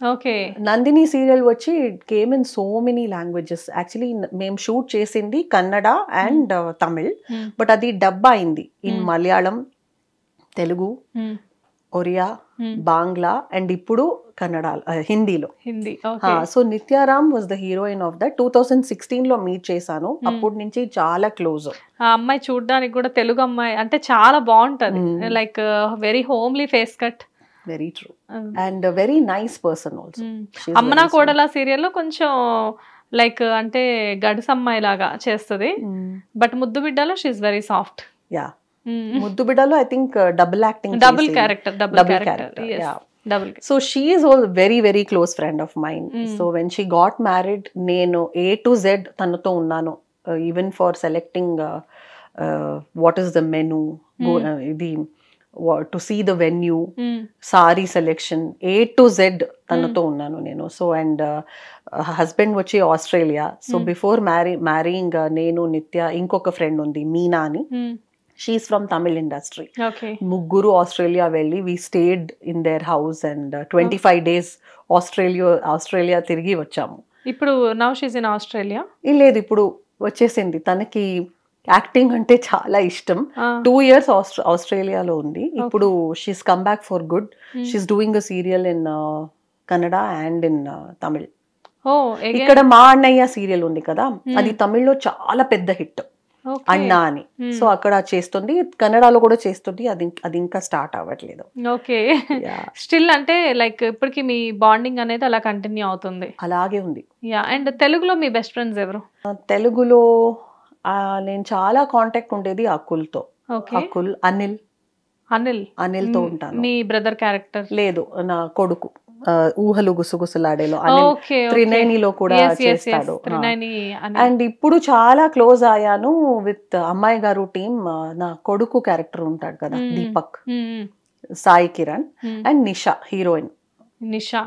okay. Nandini serial వచ్చి came in so many languages actually మేము షూట్ చేసింది కన్నడ అండ్ తమిళ్. బట్ అది డబ్ అయింది in Hmm. Malayalam Telugu Oriya Bangla and ఇప్పుడు కన్నడ హిందీలో. Hindi so Nithya Ram was the heroine of that two thousand సిక్స్టీన్లో meet చేశాను. అప్పటి నుంచి చాలా క్లోజ్ ఆ అమ్మాయి చూడడానికి కూడా తెలుగు అమ్మాయి అంటే చాలా బాగుంటది. Like very homely face cut very true and very nice person also అమ్మనా కోడల సీరియల్లో కొంచెం లైక్ అంటే గడుసు అమ్మాయి లాగా చేస్తుంది బట్ ముద్దు బిడ్డలో షీఈ్ వెరీ సాఫ్ట్ యా ముద్దు బిడ్డలో I think double acting double character double character so she is all very very close friend of mine so when she got married నేను ఏ టు జెడ్ తనతో ఉన్నాను. Even for selecting what is the menu ఇది to see the venue sorry selection A to Z తనతో ఉన్నాను నేను. So and husband వచ్చి Australia so before marry marrying నేను నిత్య ఇంకొక ఫ్రెండ్ ఉంది మీనా అని షీఈ్ ఫ్రమ్ తమిళ్ ఇండస్ట్రీ ముగ్గురు ఆస్ట్రేలియా వెళ్ళి we stayed in their house and twenty five days Australia Australia తిరిగి వచ్చాము. ఇప్పుడు నవ్ షీజ్ ఇన్ ఆస్ట్రేలియా? లేదు ఇప్పుడు వచ్చేసింది. తనకి యాక్టింగ్ అంటే చాలా ఇష్టం. టూ ఇయర్స్ ఆస్ట్రేలియాలో ఉంది. ఇప్పుడు she's come back for good she's doing a serial in Kannada and in Tamil ఇక్కడ మా అన్నయ్య సీరియల్ ఉంది కదా అది తమిళ్ళో చాలా పెద్ద హిట్. అన్నా అని. సో అక్కడ చేస్తుంది. కన్నడలో కూడా చేస్తుంది. అది అది ఇంకా స్టార్ట్ అవ్వట్లేదు. ఓకే. స్టిల్ అంటే లైక్ ఇప్పటికి మీ బాండింగ్ అనేది అలా కంటిన్యూ అవుతుంది. అలాగే ఉంది. యా. అండ్ తెలుగులో మీ బెస్ట్ ఫ్రెండ్స్ ఎవరు? తెలుగులో నేను చాలా కాంటాక్ట్ ఉండేది అకుల్తో. అకుల్ అనిల్. అనిల్. అనిల్తో ఉంటాను. మీ బ్రదర్ క్యారెక్టర్? లేదు నా కొడుకు. ఊహలు గుసగుసలాడేలో. త్రినేనిలో కూడా చేస్తాడు. అండ్ ఇప్పుడు చాలా క్లోజ్ అయ్యాను విత్ అమ్మాయి గారు టీమ్ నా కొడుకు క్యారెక్టర్ ఉంటాడు కదా దీపక్. మ్మ్. Sai Kiran Hmm. And Nisha heroine. Nisha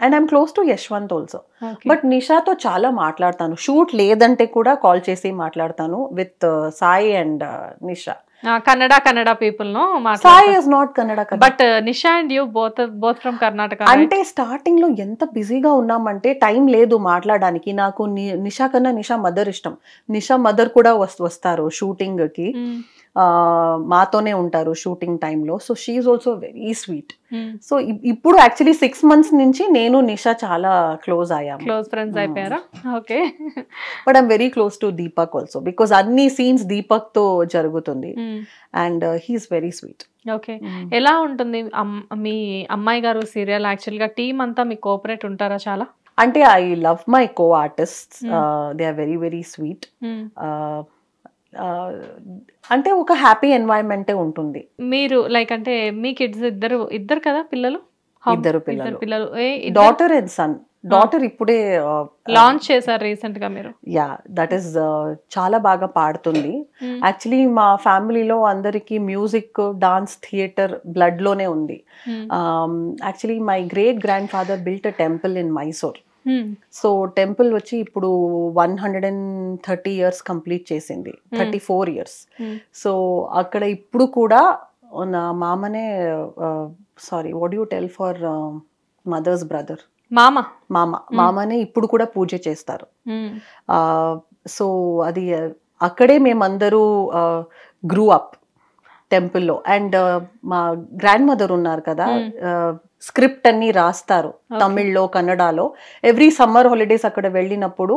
and I'm close to Yashwanth also but నిషాతో చాలా మాట్లాడతాను. షూట్ లేదంటే కూడా కాల్ చేసి మాట్లాడతాను with Sai and Nisha. Kannada Kannada పీపుల్ను Sai is not Kannada but Nisha and you both both from Karnataka అంటే స్టార్టింగ్లో ఎంత బిజీగా ఉన్నామంటే టైం లేదు మాట్లాడడానికి. నాకు నిషా కన్నా నిషా మదర్ ఇష్టం. నిషా మదర్ కూడా వస్- వస్తారు షూటింగ్కి ఆ, మాతోనే ఉంటారు షూటింగ్ టైంలో. So she's also very sweet so ఇప్పుడు యాక్చువల్లీ సిక్స్ మంత్స్ నుంచి నేను నిషా చాలా క్లోజ్ అయ్యాము. క్లోజ్ ఫ్రెండ్స్ అయిపోయారా? Okay but I'm very close to Deepak also because అన్ని సీన్స్ దీపక్తో జరుగుతుంది and he's very sweet okay ఎలా ఉంటుంది? మీ అమ్మాయి గారు సీరియల్ యాక్చువల్గా టీమ్ అంతా మీ కోఆపరేట్ ఉంటారా చాలా? అంటే I love my co artist they are very very sweet అంటే ఒక హ్యాపీ ఎన్వైరన్మెంటే ఉంటుంది. మీరు లైక్ అంటే మీ కిడ్స్ ఇద్దరు ఇద్దరు కదా పిల్లలు? ఇద్దరు పిల్లలు. పిల్లలు. డాటర్ అండ్ సన్ డాటర్ ఇప్పుడే లాంచ్ చేశారు రీసెంట్గా మీరు యా దట్ ఈస్ చాలా బాగా పాడుతుంది. Hmm. యాక్చువల్లీ మా ఫ్యామిలీలో అందరికి మ్యూజిక్ డాన్స్ థియేటర్ బ్లడ్లోనే ఉంది. Hmm. Actually my great grandfather built a temple in Mysore Hmm. So temple వచ్చి ఇప్పుడు one hundred and thirty years complete చేసింది. Thirty four years. Hmm. సో అక్కడ ఇప్పుడు కూడా నా మామనే sorry what you tell for mother's brother మామ. మామ. మామనే ఇప్పుడు కూడా పూజ చేస్తారు. Hmm. సో అది అక్కడే మేమందరూ గ్రూ అప్ టెంపుల్లో. అండ్ మా గ్రాండ్ మదర్ ఉన్నారు కదా స్క్రిప్ట్ అన్ని రాస్తారు తమిళ్ళో కన్నడలో. ఎవ్రీ సమ్మర్ హాలిడేస్ అక్కడ వెళ్ళినప్పుడు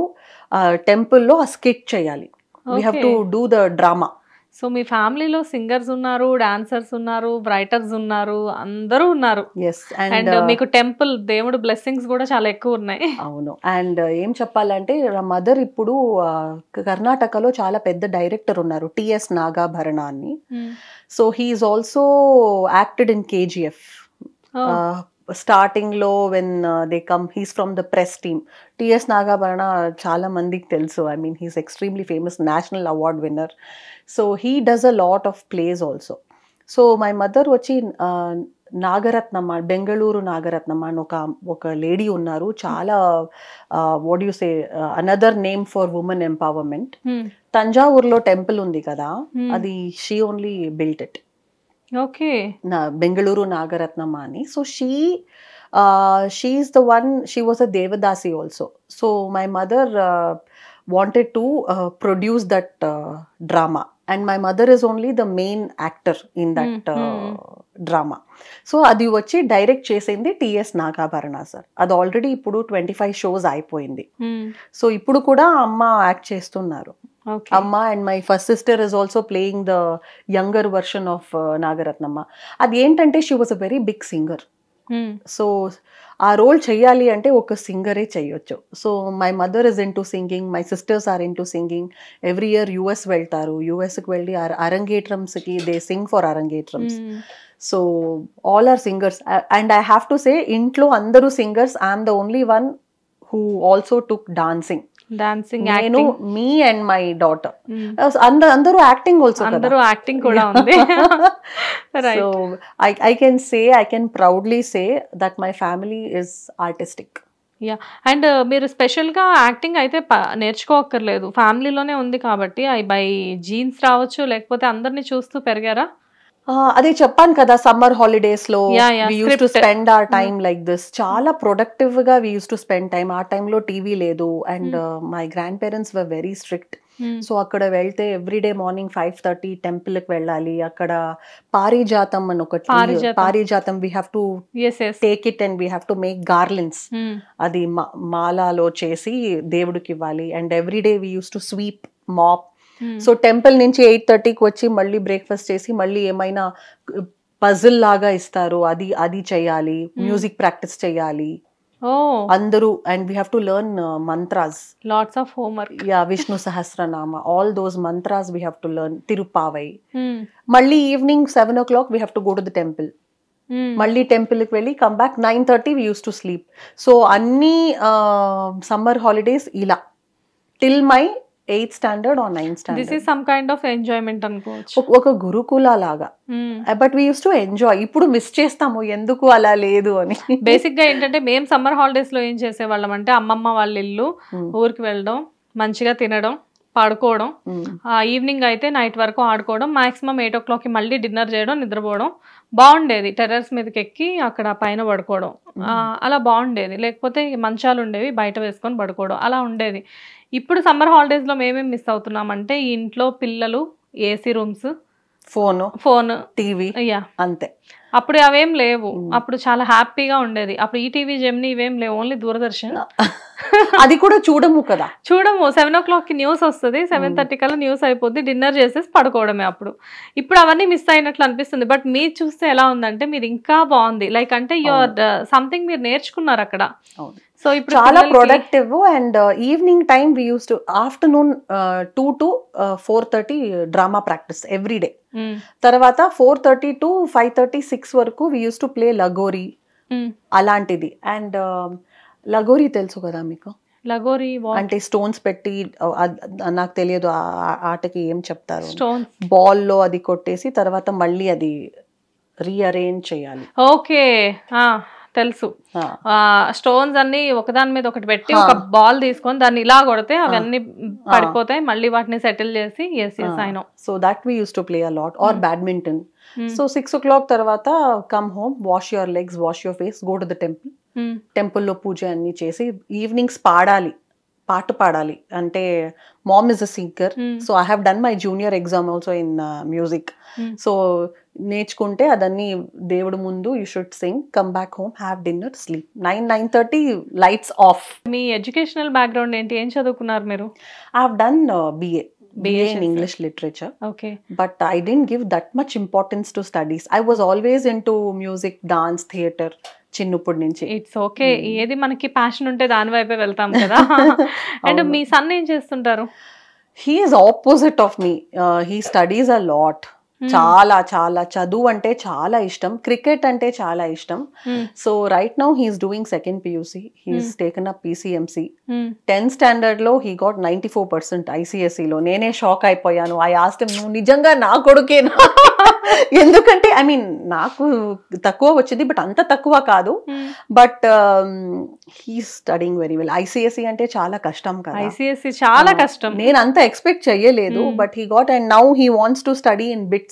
టెంపుల్లో ఆ స్కిట్ చేయాలి. We have to do the drama so మీ ఫ్యామిలీలో సింగర్స్ ఉన్నారు డాన్సర్స్ ఉన్నారు రైటర్స్ ఉన్నారు అందరూ ఉన్నారు. అండ్ అండ్ మీకు టెంపుల్ దేవుడు బ్లెస్సింగ్స్ కూడా చాలా ఎక్కువ ఉన్నాయి. అవును. అండ్ ఏం చెప్పాలంటే మదర్ ఇప్పుడు కర్ణాటకలో చాలా పెద్ద డైరెక్టర్ ఉన్నారు టిఎస్ నాగాభరణ అని so he's also acted in KGF స్టార్టింగ్లో when they come he's from the press team TS Nagabharana చాలా మందికి తెలుసు. I mean he's extremely famous national award winner so he does a lot of plays also so my mother వచ్చి నాగరత్నమ్మ బెంగళూరు నాగరత్నమ్మ అని ఒక ఒక lady ఉన్నారు. చాలా what you say another name for women empowerment తంజావూరులో temple ఉంది కదా. Hmm. అది she only built it okay నా బెంగళూరు నాగరత్నమ్మ అని. So she she is the one she was a devadasi also so my mother that uh, drama. And my mother is only the main actor in that Mm, uh, drama. So అది వచ్చి direct చేసింది TS Nagabharana sir. అది already ఇప్పుడు twenty five shows అయిపోయింది. So ఇప్పుడు కూడా అమ్మ act చేస్తున్నారు. అమ్మ and my first sister is also playing the younger version of Nagarathnamma అది ఏంటంటే she was a very big singer so ఆ రోల్ చెయ్యాలి అంటే ఒక సింగరే చెయ్యొచ్చు. So my mother is into singing my sisters are into singing every year US వెళ్తారు యుఎస్కి వెళ్ళి అరంగేట్రమ్స్కి they sing for arangetrams so all are singers and I have to say ఇంట్లో అందరూ singers I'm the only one who also took dancing dancing నేను me and my daughter అందరూ acting also అందరూ acting కూడా ఉంది. So I I can say I can proudly say that my family is artistic yeah and మీరు స్పెషల్గా acting అయితే నేర్చుకోక్కర్లేదు. ఫ్యామిలీలోనే ఉంది కాబట్టి అవి బై జీన్స్ రావచ్చు లేకపోతే అందరిని చూస్తూ పెరిగారా? అదే చెప్పాను కదా సమ్మర్ హాలిడేస్లో used to. Spend our time like this చాలా ప్రొడక్టివ్గా we used to spend time ఆ టైంలో టీవీ లేదు and my grandparents were very strict so అక్కడ వెళ్తే ఎవ్రీడే మార్నింగ్ ఫైవ్ థర్టీ టెంపుల్కి వెళ్ళాలి. అక్కడ పారిజాతం అని ఒకటి పారిజాతం. We have to take it and we have to make garlands అది మాలాలో చేసి దేవుడికి ఇవ్వాలి. And everyday we used to sweep mop so temple నుంచి ఎయిట్ థర్టీకి వచ్చి మళ్ళీ బ్రేక్ఫాస్ట్ చేసి మళ్ళీ ఏమైనా పజిల్ లాగా ఇస్తారు. అది అది చేయాలి. మ్యూజిక్ ప్రాక్టీస్ చేయాలి. అందరూ and we have to learn mantras lots of homework yeah Vishnu Sahasranama all those mantras we have to learn Tiruppavai మళ్ళీ evening seven o'clock we have to go to the temple మళ్ళీ టెంపుల్కి వెళ్ళి come back nine thirty we used to sleep so అన్ని summer holidays ఇలా. Till my eighth standard or ninth this standard is some kind of enjoyment అనుకోవచ్చు. ఒక గురుకుల లాగా but we used to enjoy ఇప్పుడు మిస్ చేస్తాము. ఎందుకు అలా లేదు అని. బేసిక్గా ఏంటంటే మేము సమ్మర్ హాలిడేస్లో ఏం చేసేవాళ్ళం అంటే అమ్మమ్మ వాళ్ళ ఇల్లు Hmm. ఊరికి వెళ్ళడం మంచిగా తినడం పడుకోవడం. ఆ ఈవినింగ్ అయితే నైట్ వరకు ఆడుకోవడం మాక్సిమం ఎయిట్ ఓ క్లాక్కి మళ్ళీ డిన్నర్ చేయడం నిద్రపోవడం. బాగుండేది. టెర్రస్ మీదకి ఎక్కి అక్కడ పైన పడుకోవడం. ఆ, అలా బాగుండేది. లేకపోతే మంచాలు ఉండేవి బయట వేసుకొని పడుకోవడం. అలా ఉండేది. ఇప్పుడు సమ్మర్ హాలిడేస్లో మేమేం మిస్ అవుతున్నామంటే ఈ ఇంట్లో పిల్లలు AC rooms phone phone TV అయ్యా అంతే. అప్పుడు అవేం లేవు. అప్పుడు చాలా హ్యాపీగా ఉండేది. అప్పుడు ఈటీవీ జెమ్ని ఇవేం లేవు. ఓన్లీ దూరదర్శన్. అది కూడా చూడము కదా. చూడము. సెవెన్ ఓ క్లాక్కి న్యూస్ వస్తుంది. సెవెన్ థర్టీ కల్లా న్యూస్ అయిపోద్ది. డిన్నర్ చేసేసి పడుకోవడమే అప్పుడు. ఇప్పుడు అవన్నీ మిస్ అయినట్లు అనిపిస్తుంది. బట్ మీరు చూస్తే ఎలా ఉందంటే మీరు ఇంకా బాగుంది. లైక్ అంటే యువర్ సంథింగ్ మీరు నేర్చుకున్నారు అక్కడ. సో ఇప్పుడు చాలా productive and evening time we use to afternoon two to four thirty drama practice every day. తర్వాత four thirty to five thirty six వరకు we use to play lagori. అలాంటిది. అండ్ లగోరీ తెలుసు కదా మీకు? లగోరీ అంటే స్టోన్స్ పెట్టి uh, నాకు తెలియదు ఆటకి ఏం చెప్తారు. స్టోన్స్ బాల్లో అది కొట్టేసి తర్వాత మళ్ళీ అది రీఅరేంజ్ చేయాలి. ఓకే తెలుసు. ఆ, స్టోన్స్ అన్ని ఒకదాని మీద ఒకటి పెట్టి ఒక బాల్ తీసుకొని దాన్ని ఇలా కొడితే అవన్నీ పడిపోతాయి మళ్ళీ వాటిని సెటిల్ చేసి ఎస్ ఎస్ అయిన so that we use to play a lot or badminton so six o'clock తర్వాత come home wash your legs wash your face go to the temple టెంపుల్లో పూజ అన్ని చేసి ఈవినింగ్స్ పాడాలి. పాట పాడాలి. అంటే mom is a singer so I have done my junior exam also in music so నేర్చుకుంటే అదన్నీ దేవుడు ముందు you should sing come back home have dinner sleep nine nine thirty lights off me educational background ఏంటి? ఏం చదువుకున్నారు మీరు? I have done BA BA in English literature okay but I didn't give that much importance to studies. I was always into music, dance, theatre, చిన్నప్పటి నుంచి. It's okay ఏది మనకి passion ఉంటే దాని వైపే వెళ్తాం కదా. అండ్ మీ సన్ ఏం చేస్తుంటారు? He is opposite of me he studies a lot చాలా చాలా చదువు అంటే చాలా ఇష్టం క్రికెట్ అంటే చాలా ఇష్టం. So right now he's doing second PUC he's taken up PCMC tenth స్టాండర్డ్లో he got ninety four percent ఐసీఎస్ఈలో నేనే షాక్ అయిపోయాను. ఐ ఆస్ట్ నువ్వు నిజంగా నా కొడుకేనా? ఎందుకంటే ఐ మీన్ నాకు తక్కువ వచ్చింది బట్ అంత తక్కువ కాదు. But he studying very well ICSE అంటే చాలా కష్టం కదా. ఐసిఎస్సి చాలా కష్టం. నేను అంత ఎక్స్పెక్ట్ చెయ్యలేదు but he got and now he wants to study in BITS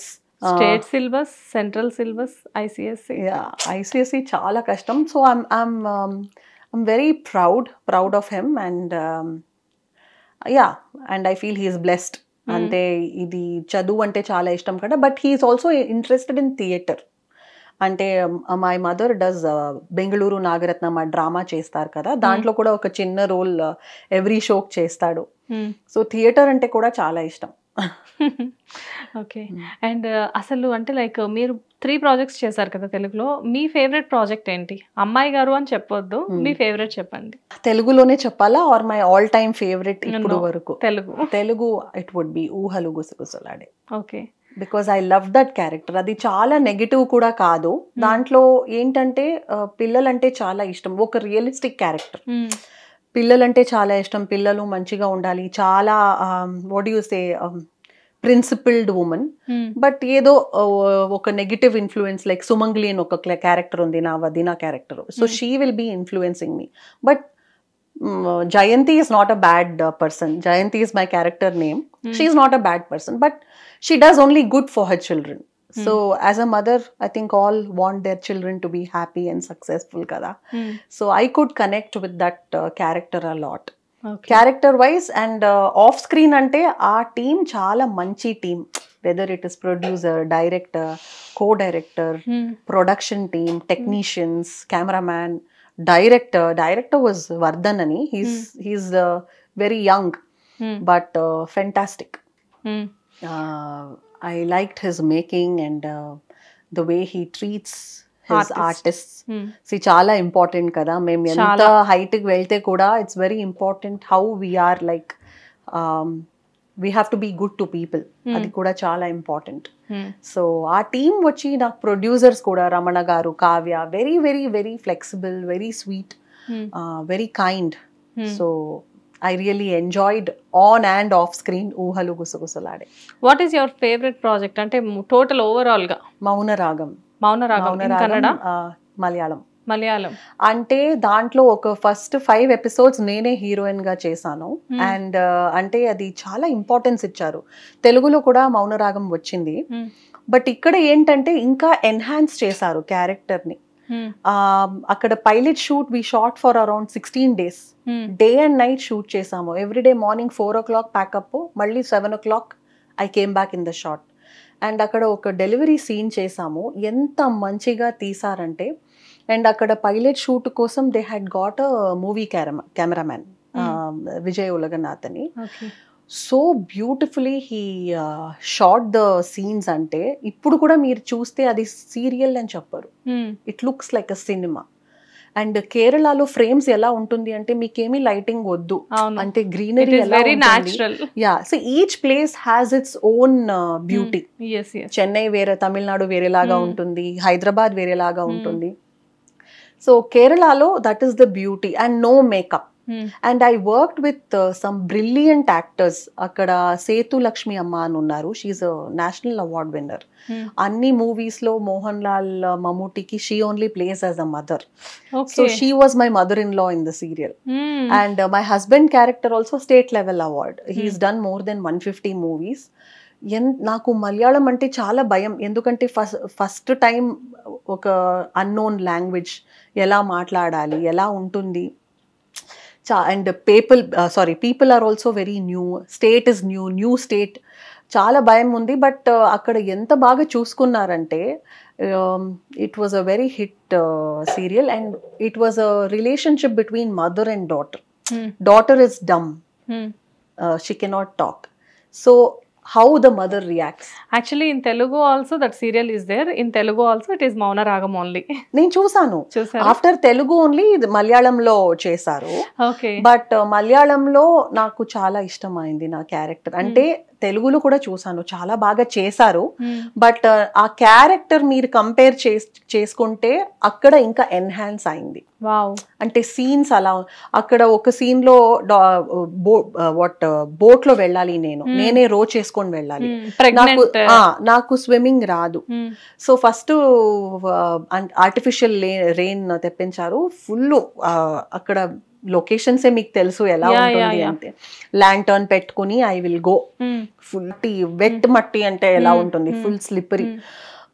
state syllabus central syllabus ICSC. ICSE చాలా కష్టం. So I'm I'm I'm very proud proud of him and yeah and I feel he's blessed అంటే ఇది చదువు అంటే చాలా ఇష్టం కదా. But he's also interested in theatre అంటే my mother does Bengaluru Nagaratnam ఆ డ్రామా చేస్తారు కదా. దాంట్లో కూడా ఒక చిన్న రోల్ ఎవ్రీ షోక్ చేస్తాడు. సో థియేటర్ అంటే కూడా చాలా ఇష్టం. ఓకే. అండ్ అసలు అంటే లైక్ మీరు త్రీ ప్రాజెక్ట్స్ చేశారు కదా తెలుగులో. మీ ఫేవరెట్ ప్రాజెక్ట్ ఏంటి? అమ్మాయి గారు అని చెప్పొద్దు మీ ఫేవరెట్ చెప్పండి. తెలుగులోనే చెప్పాలా? Or my all time favourite ఇప్పుడు. వరకు? Telugu. Telugu it would be Oohalu Gusagusalade. Okay. Because I love that character అది చాలా నెగిటివ్ కూడా కాదు. దాంట్లో ఏంటంటే ఆ, పిల్లలంటే చాలా ఇష్టం. ఒక రియలిస్టిక్ క్యారెక్టర్ పిల్లలంటే చాలా ఇష్టం. పిల్లలు మంచిగా ఉండాలి. చాలా what you say principled women but ఏదో ఒక నెగిటివ్ ఇన్ఫ్లుయెన్స్ లైక్ సుమంగ్లీ అని ఒక క్యారెక్టర్ ఉంది నా వదినా character so she will be influencing me but Jayanti is not a bad person Jayanti is my character name she is not a bad person but she does only good for her children Hmm. So, as a mother, I think all want their children to be happy and successful, kada. Hmm. So, I could connect with that uh, character a lot. Okay. Character wise and uh, off screen ante our team chala manchi team whether it is producer, director, co-director, hmm. production team, hmm. technicians, hmm. cameraman, director. Director was Vardhanani. He's hmm. he's uh, very young, but uh, fantastic. Uh, fantastic I liked his making and the way he treats his. Artist C చాలా important కదా మేము ఎంత చాలా. హైట్కి వెళ్తే కూడా it's very important how we're like we have to be good to people అది కూడా చాలా ఇంపార్టెంట్ సో ఆ టీం వచ్చి నాకు ప్రొడ్యూసర్స్ కూడా Ramana garu Kavya very very very flexible very sweet very kind so I really enjoyed on and off screen Oohalu Gusagusalade. What is your favourite project అంటే total ఓవరాల్గా మౌన రాగం మౌన రాగం కన్నడ? మలయాళం. మలయాళం. అంటే దాంట్లో ఒక ఫస్ట్ ఫైవ్ ఎపిసోడ్స్ నేనే హీరోయిన్గా చేశాను అండ్ అంటే అది చాలా ఇంపార్టెన్స్ ఇచ్చారు. తెలుగులో కూడా మౌనరాగం వచ్చింది. Hmm. బట్ ఇక్కడ ఏంటంటే ఇంకా ఎన్హాన్స్ చేశారు క్యారెక్టర్ని Hmm. ఆ, అక్కడ pilot shoot we shot for around sixteen days Hmm. Day and night shoot చేసాము. Everyday morning four o'clock pack up మళ్ళీ seven o'clock I came back in the shot and అక్కడ ఒక డెలివరీ సీన్ చేసాము. ఎంత మంచిగా తీసారంటే అండ్ అక్కడ pilot shoot కోసం they had got a movie camera cameraman Vijay Ulaganath అని. So beautifully he shot the scenes అంటే ఇప్పుడు కూడా మీరు చూస్తే అది సీరియల్ అని చెప్పరు. Hmm. It looks like a cinema and కేరళలో ఫ్రేమ్స్ ఎలా ఉంటుంది అంటే మీకేమీ లైటింగ్ వద్దు. అంటే greenery yeah so each place has its own beauty Chennai వేరే తమిళనాడు వేరేలాగా Hmm. ఉంటుంది. హైదరాబాద్ వేరేలాగా ఉంటుంది. సో కేరళలో that is the beauty and no makeup and I worked with some brilliant actors అక్కడ సేతు లక్ష్మి అమ్మ అని ఉన్నారు. షీఈ్ నేషనల్ అవార్డ్ విన్నర్ అన్ని మూవీస్లో Mohan Lal మమ్ముటికి she only plays as a mother so she was my mother in law in the serial and my husband character also state level award he's done more than one fifty movies ఎన్ నాకు మలయాళం అంటే చాలా భయం. ఎందుకంటే first first time ఒక unknown language ఎలా మాట్లాడాలి ఎలా ఉంటుంది and people sorry people are also very new state is new new state చాలా భయం ఉంది బట్ అక్కడ ఎంత బాగా చూసుకున్నారంటే it was a very hit serial and it was a relationship between mother and daughter daughter is dumb she cannot talk so how the mother reacts actually in Telugu also that serial is there in Telugu also it is Mouna Ragam only నేను చూసాను after Telugu only మలయాళంలో చేశారు. Okay but మలయాళంలో నాకు చాలా ఇష్టమైంది నా character అంటే తెలుగులో కూడా చూసాను చాలా బాగా చేశారు. బట్ ఆ క్యారెక్టర్ మీరు కంపేర్ చేసుకుంటే అక్కడ ఇంకా ఎన్హాన్స్ అయింది. అంటే సీన్స్ అలా అక్కడ ఒక సీన్లో వాట్ బోట్లో వెళ్ళాలి నేను. నేనే రో చేసుకొని వెళ్ళాలి. నాకు నాకు స్విమ్మింగ్ రాదు. సో ఫస్ట్ ఆర్టిఫిషియల్ రెయిన్ తెప్పించారు. ఫుల్ అక్కడ లొకేషన్స్ ఏ మీకు తెలుసు ఎలా ఉంటుంది. అంటే. ల్యాంటర్న్ పెట్టుకుని ఐ విల్ గో ఫుల్ టీ వెట్ మట్టి అంటే ఎలా ఉంటుంది. Full slippery.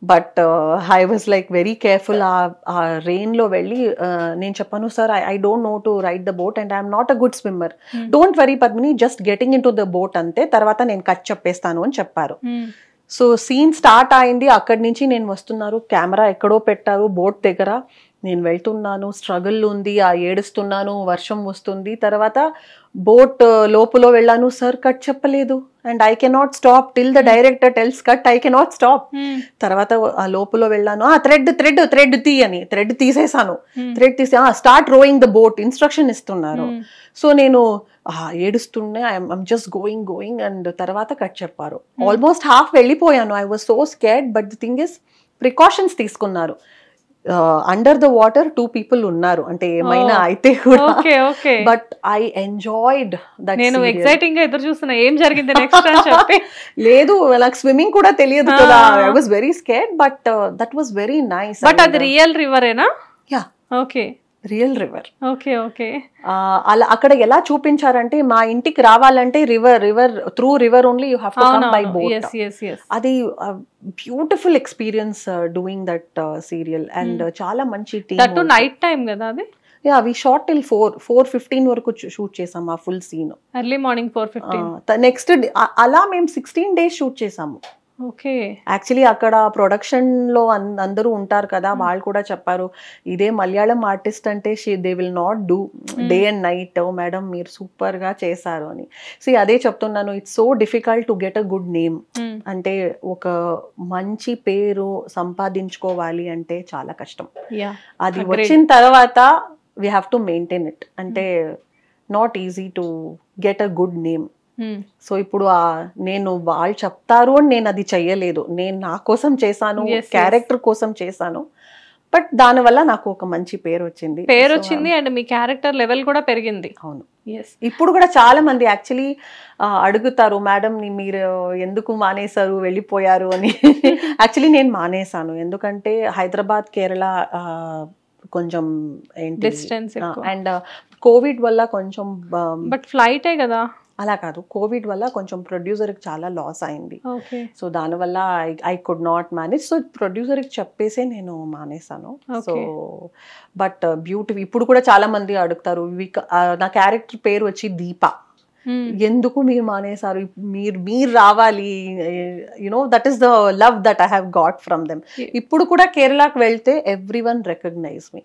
But I was like very careful ఆ రెయిన్లో వెళ్ళి uh, నేను చెప్పాను sir I I don't know to ride the boat and I'm not a good swimmer don't worry Padmini just getting in to the boat అంతే తర్వాత నేను cut చెప్పేస్తాను అని చెప్పారు. సో సీన్ స్టార్ట్ అయింది. అక్కడి నుంచి నేను వస్తున్నారు. కెమెరా ఎక్కడో పెట్టారు. బోట్ దగ్గర నేను వెళ్తున్నాను. స్ట్రగుల్ ఉంది. ఆ ఏడుస్తున్నాను. వర్షం వస్తుంది. తర్వాత బోట్ లోపల వెళ్ళాను. సార్ కట్ చెప్పలేదు. And I cannot stop till the director tells cut I cannot stop తర్వాత ఆ లోపల వెళ్ళాను. ఆ థ్రెడ్ థ్రెడ్ థ్రెడ్ తీ అని థ్రెడ్ తీసేసాను. థ్రెడ్ తీసి start rowing the boat instruction ఇస్తున్నారు. సో నేను ఏడుస్తుండే I'm just going going and తర్వాత కట్ చెప్పారు. ఆల్మోస్ట్ హాఫ్ వెళ్ళిపోయాను. I was so scared but the thing is precautions తీసుకున్నారు. Under the water two people ఉన్నారు. అంటే ఏమైనా. అయితే కూడా. బట్ ఐ ఎంజాయిడ్ దట్ నేను ఎక్సైటింగ్గా ఎదురు చూస్తున్నా. ఏం జరిగింది నెక్స్ట్ అని చెప్పి. లేదు నాకు స్విమ్మింగ్ కూడా తెలియదు కదా. I was very scared but that was very nice but అది real రివరేనా yeah okay real river. Okay okay. అలా అక్కడ ఎలా చూపించారంటే మా ఇంటికి రావాలంటే river river through river only you have to come by boat. అది beautiful experience doing that serial and చాలా మంచి టీమ్ నైట్ టైం కదా అది? Yeah we shot till four four fifteen వరకు షూట్ చేసాం ఆ full scene early morning four fifteen next అలా మేము సిక్స్టీన్ డేస్ షూట్ చేసాము. ఓకే. యాక్చువల్లీ అక్కడ ప్రొడక్షన్లో అందరూ ఉంటారు కదా వాళ్ళు కూడా చెప్పారు ఇదే మలయాళం ఆర్టిస్ట్ అంటే she they will not do day and night madam మీరు సూపర్గా చేశారు అని. సి అదే చెప్తున్నాను it's so difficult to get a good name అంటే ఒక మంచి పేరు సంపాదించుకోవాలి అంటే చాలా కష్టం. అది. వచ్చిన తర్వాత we have to maintain it అంటే not easy to get a good name so ఇప్పుడు ఆ నేను వాళ్ళు చెప్తారు అని నేను అది చెయ్యలేదు. నేను నా కోసం చేశాను. క్యారెక్టర్ కోసం చేశాను. బట్ దానివల్ల నాకు ఒక మంచి పేరు వచ్చింది. పేరు వచ్చింది అండ్ మీ క్యారెక్టర్ లెవెల్ కూడా పెరిగింది. అవును. ఇప్పుడు కూడా చాలా మంది యాక్చువల్లీ అడుగుతారు మేడం మీరు ఎందుకు మానేశారు వెళ్ళిపోయారు? అని. యాక్చువల్లీ నేను మానేశాను. ఎందుకంటే హైదరాబాద్ కేరళ కొంచెం ఏంటి. అండ్ కోవిడ్ వల్ల కొంచెం బట్ ఫ్లైటే కదా. అలా కాదు. కోవిడ్ వల్ల కొంచెం ప్రొడ్యూసర్కి చాలా లాస్ అయింది. సో దానివల్ల I could not manage. So ప్రొడ్యూసర్కి చెప్పేసే నేను మానేశాను సో. బట్ బ్యూటీ ఇప్పుడు కూడా చాలా మంది అడుగుతారు నా క్యారెక్టర్ పేరు వచ్చి దీప. ఎందుకు మీరు మానేశారు? మీరు మీరు రావాలి. You know that is the love that I have got from them. ఇప్పుడు కూడా కేరళకి వెళ్తే every one recognize me.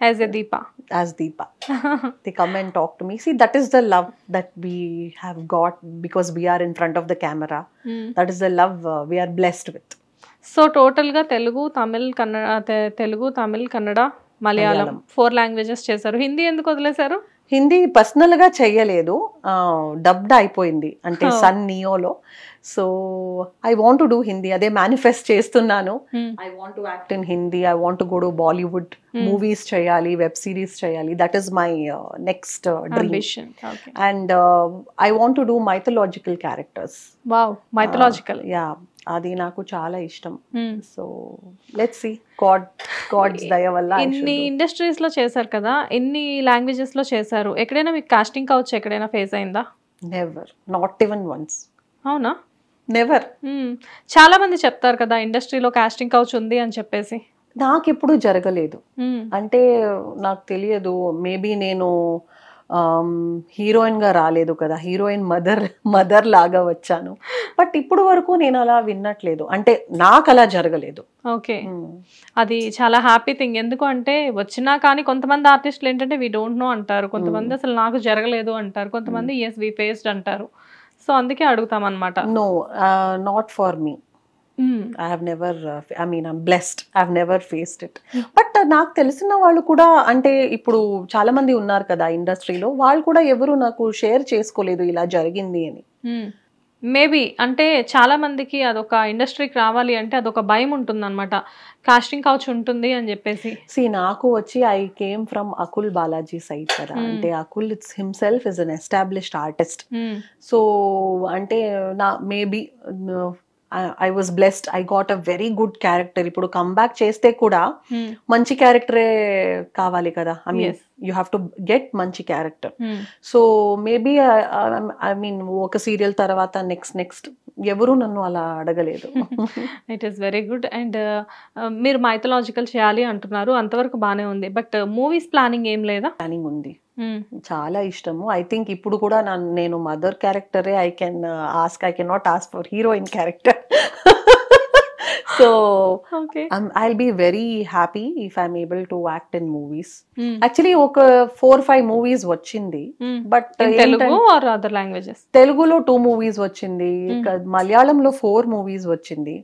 As a Deepa as Deepa they come and talk to me see that is the love that we have got because we are in front of the camera that is the love uh, we are blessed with so total గా తెలుగు తమిళ్ కన్నడ తె- Telugu Tamil Kannada Malayalam Malayalam. Four languages చేశారు హిందీ ఎందుకు వదిలేశారు హిందీ పర్సనల్గా చెయ్యలేదు. Dubbed అయిపోయింది. అంటే. Sun నియోలో so I want do Hindi అదే మేనిఫెస్ట్ చేస్తున్నాను. I want act in Hindi I want go to Bollywood movies చేయాలి వెబ్ సిరీస్ చేయాలి. That is my next dream and I want to do mythological characters wow mythological yeah అది నాకు చాలా ఇష్టం. So let see god god's దయ వల్ల ఇన్ని. ఇండస్ట్రీస్లో చేశారు కదా ఎన్ని లాంగ్వేజెస్లో చేశారు ఎక్కడైనా మీకు కాస్టింగ్ కౌచ్ ఎక్కడైనా ఫేస్ అయిందా? Never. Not even once. అవునా? Never. మ్మ్. చాలా మంది చెప్తారు కదా ఇండస్ట్రీలో కాస్టింగ్ కౌచ్ ఉంది అని చెప్పేసి. నాకు ఎప్పుడు జరగలేదు. మ్మ్. అంటే నాకు తెలియదు. మేబీ నేను హీరోయిన్గా రాలేదు కదా. హీరోయిన్ మదర్ మదర్ లాగా వచ్చాను. బట్ ఇప్పుడు వరకు నేను అలా విన్నట్లేదు. అంటే నాకు అలా జరగలేదు. ఓకే. అది చాలా హ్యాపీ థింగ్. ఎందుకు అంటే వచ్చినా కానీ కొంతమంది ఆర్టిస్టులు ఏంటంటే వీ డోంట్ నో అంటారు. కొంతమంది అసలు నాకు జరగలేదు అంటారు. కొంతమంది ఎస్ వి ఫేస్డ్ అంటారు. సో అందుకే అడుగుతాం అనమాట no not for me I have never I mean I'm blessed I have never faced it but నాకు తెలిసిన వాళ్ళు కూడా అంటే ఇప్పుడు చాలా మంది ఉన్నారు కదా ఇండస్ట్రీలో వాళ్ళు కూడా ఎవరు నాకు షేర్ చేసుకోలేదు ఇలా జరిగింది అని. మేబీ అంటే చాలా మందికి అదొక ఇండస్ట్రీకి రావాలి అంటే అదొక భయం ఉంటుంది అనమాట కాస్టింగ్ కౌచ్ ఉంటుంది అని చెప్పేసి. సి నాకు వచ్చి I came from Akul Balaji side కదా. Hmm. అంటే Akul it's himself is an established artist. So అంటే నా maybe I was blessed I got a very good character ఇప్పుడు కమ్బ్యాక్ చేస్తే కూడా మ్మ్. మంచి క్యారెక్టరే కావాలి కదా. I mean. You have to get మంచి character. So maybe I mean ఒక సీరియల్ తర్వాత నెక్స్ట్ నెక్స్ట్ ఎవరు నన్ను అలా అడగలేదు. It is very good and మీరు మైథలాజికల్ చేయాలి అంటున్నారు. అంతవరకు బాగానే ఉంది. బట్ మూవీస్ ప్లానింగ్ ఏం లేదా? ప్లానింగ్ ఉంది. చాలా ఇష్టము. ఐ థింక్ ఇప్పుడు కూడా నేను mother క్యారెక్టరే I can ask I can not ask for heroine character so okay I be very happy if I'm able to act in movies actually ఒక four five movies వచ్చింది. But Telugu or other languages తెలుగులో two movies వచ్చింది. ఇక మలయాళంలో four movies వచ్చింది.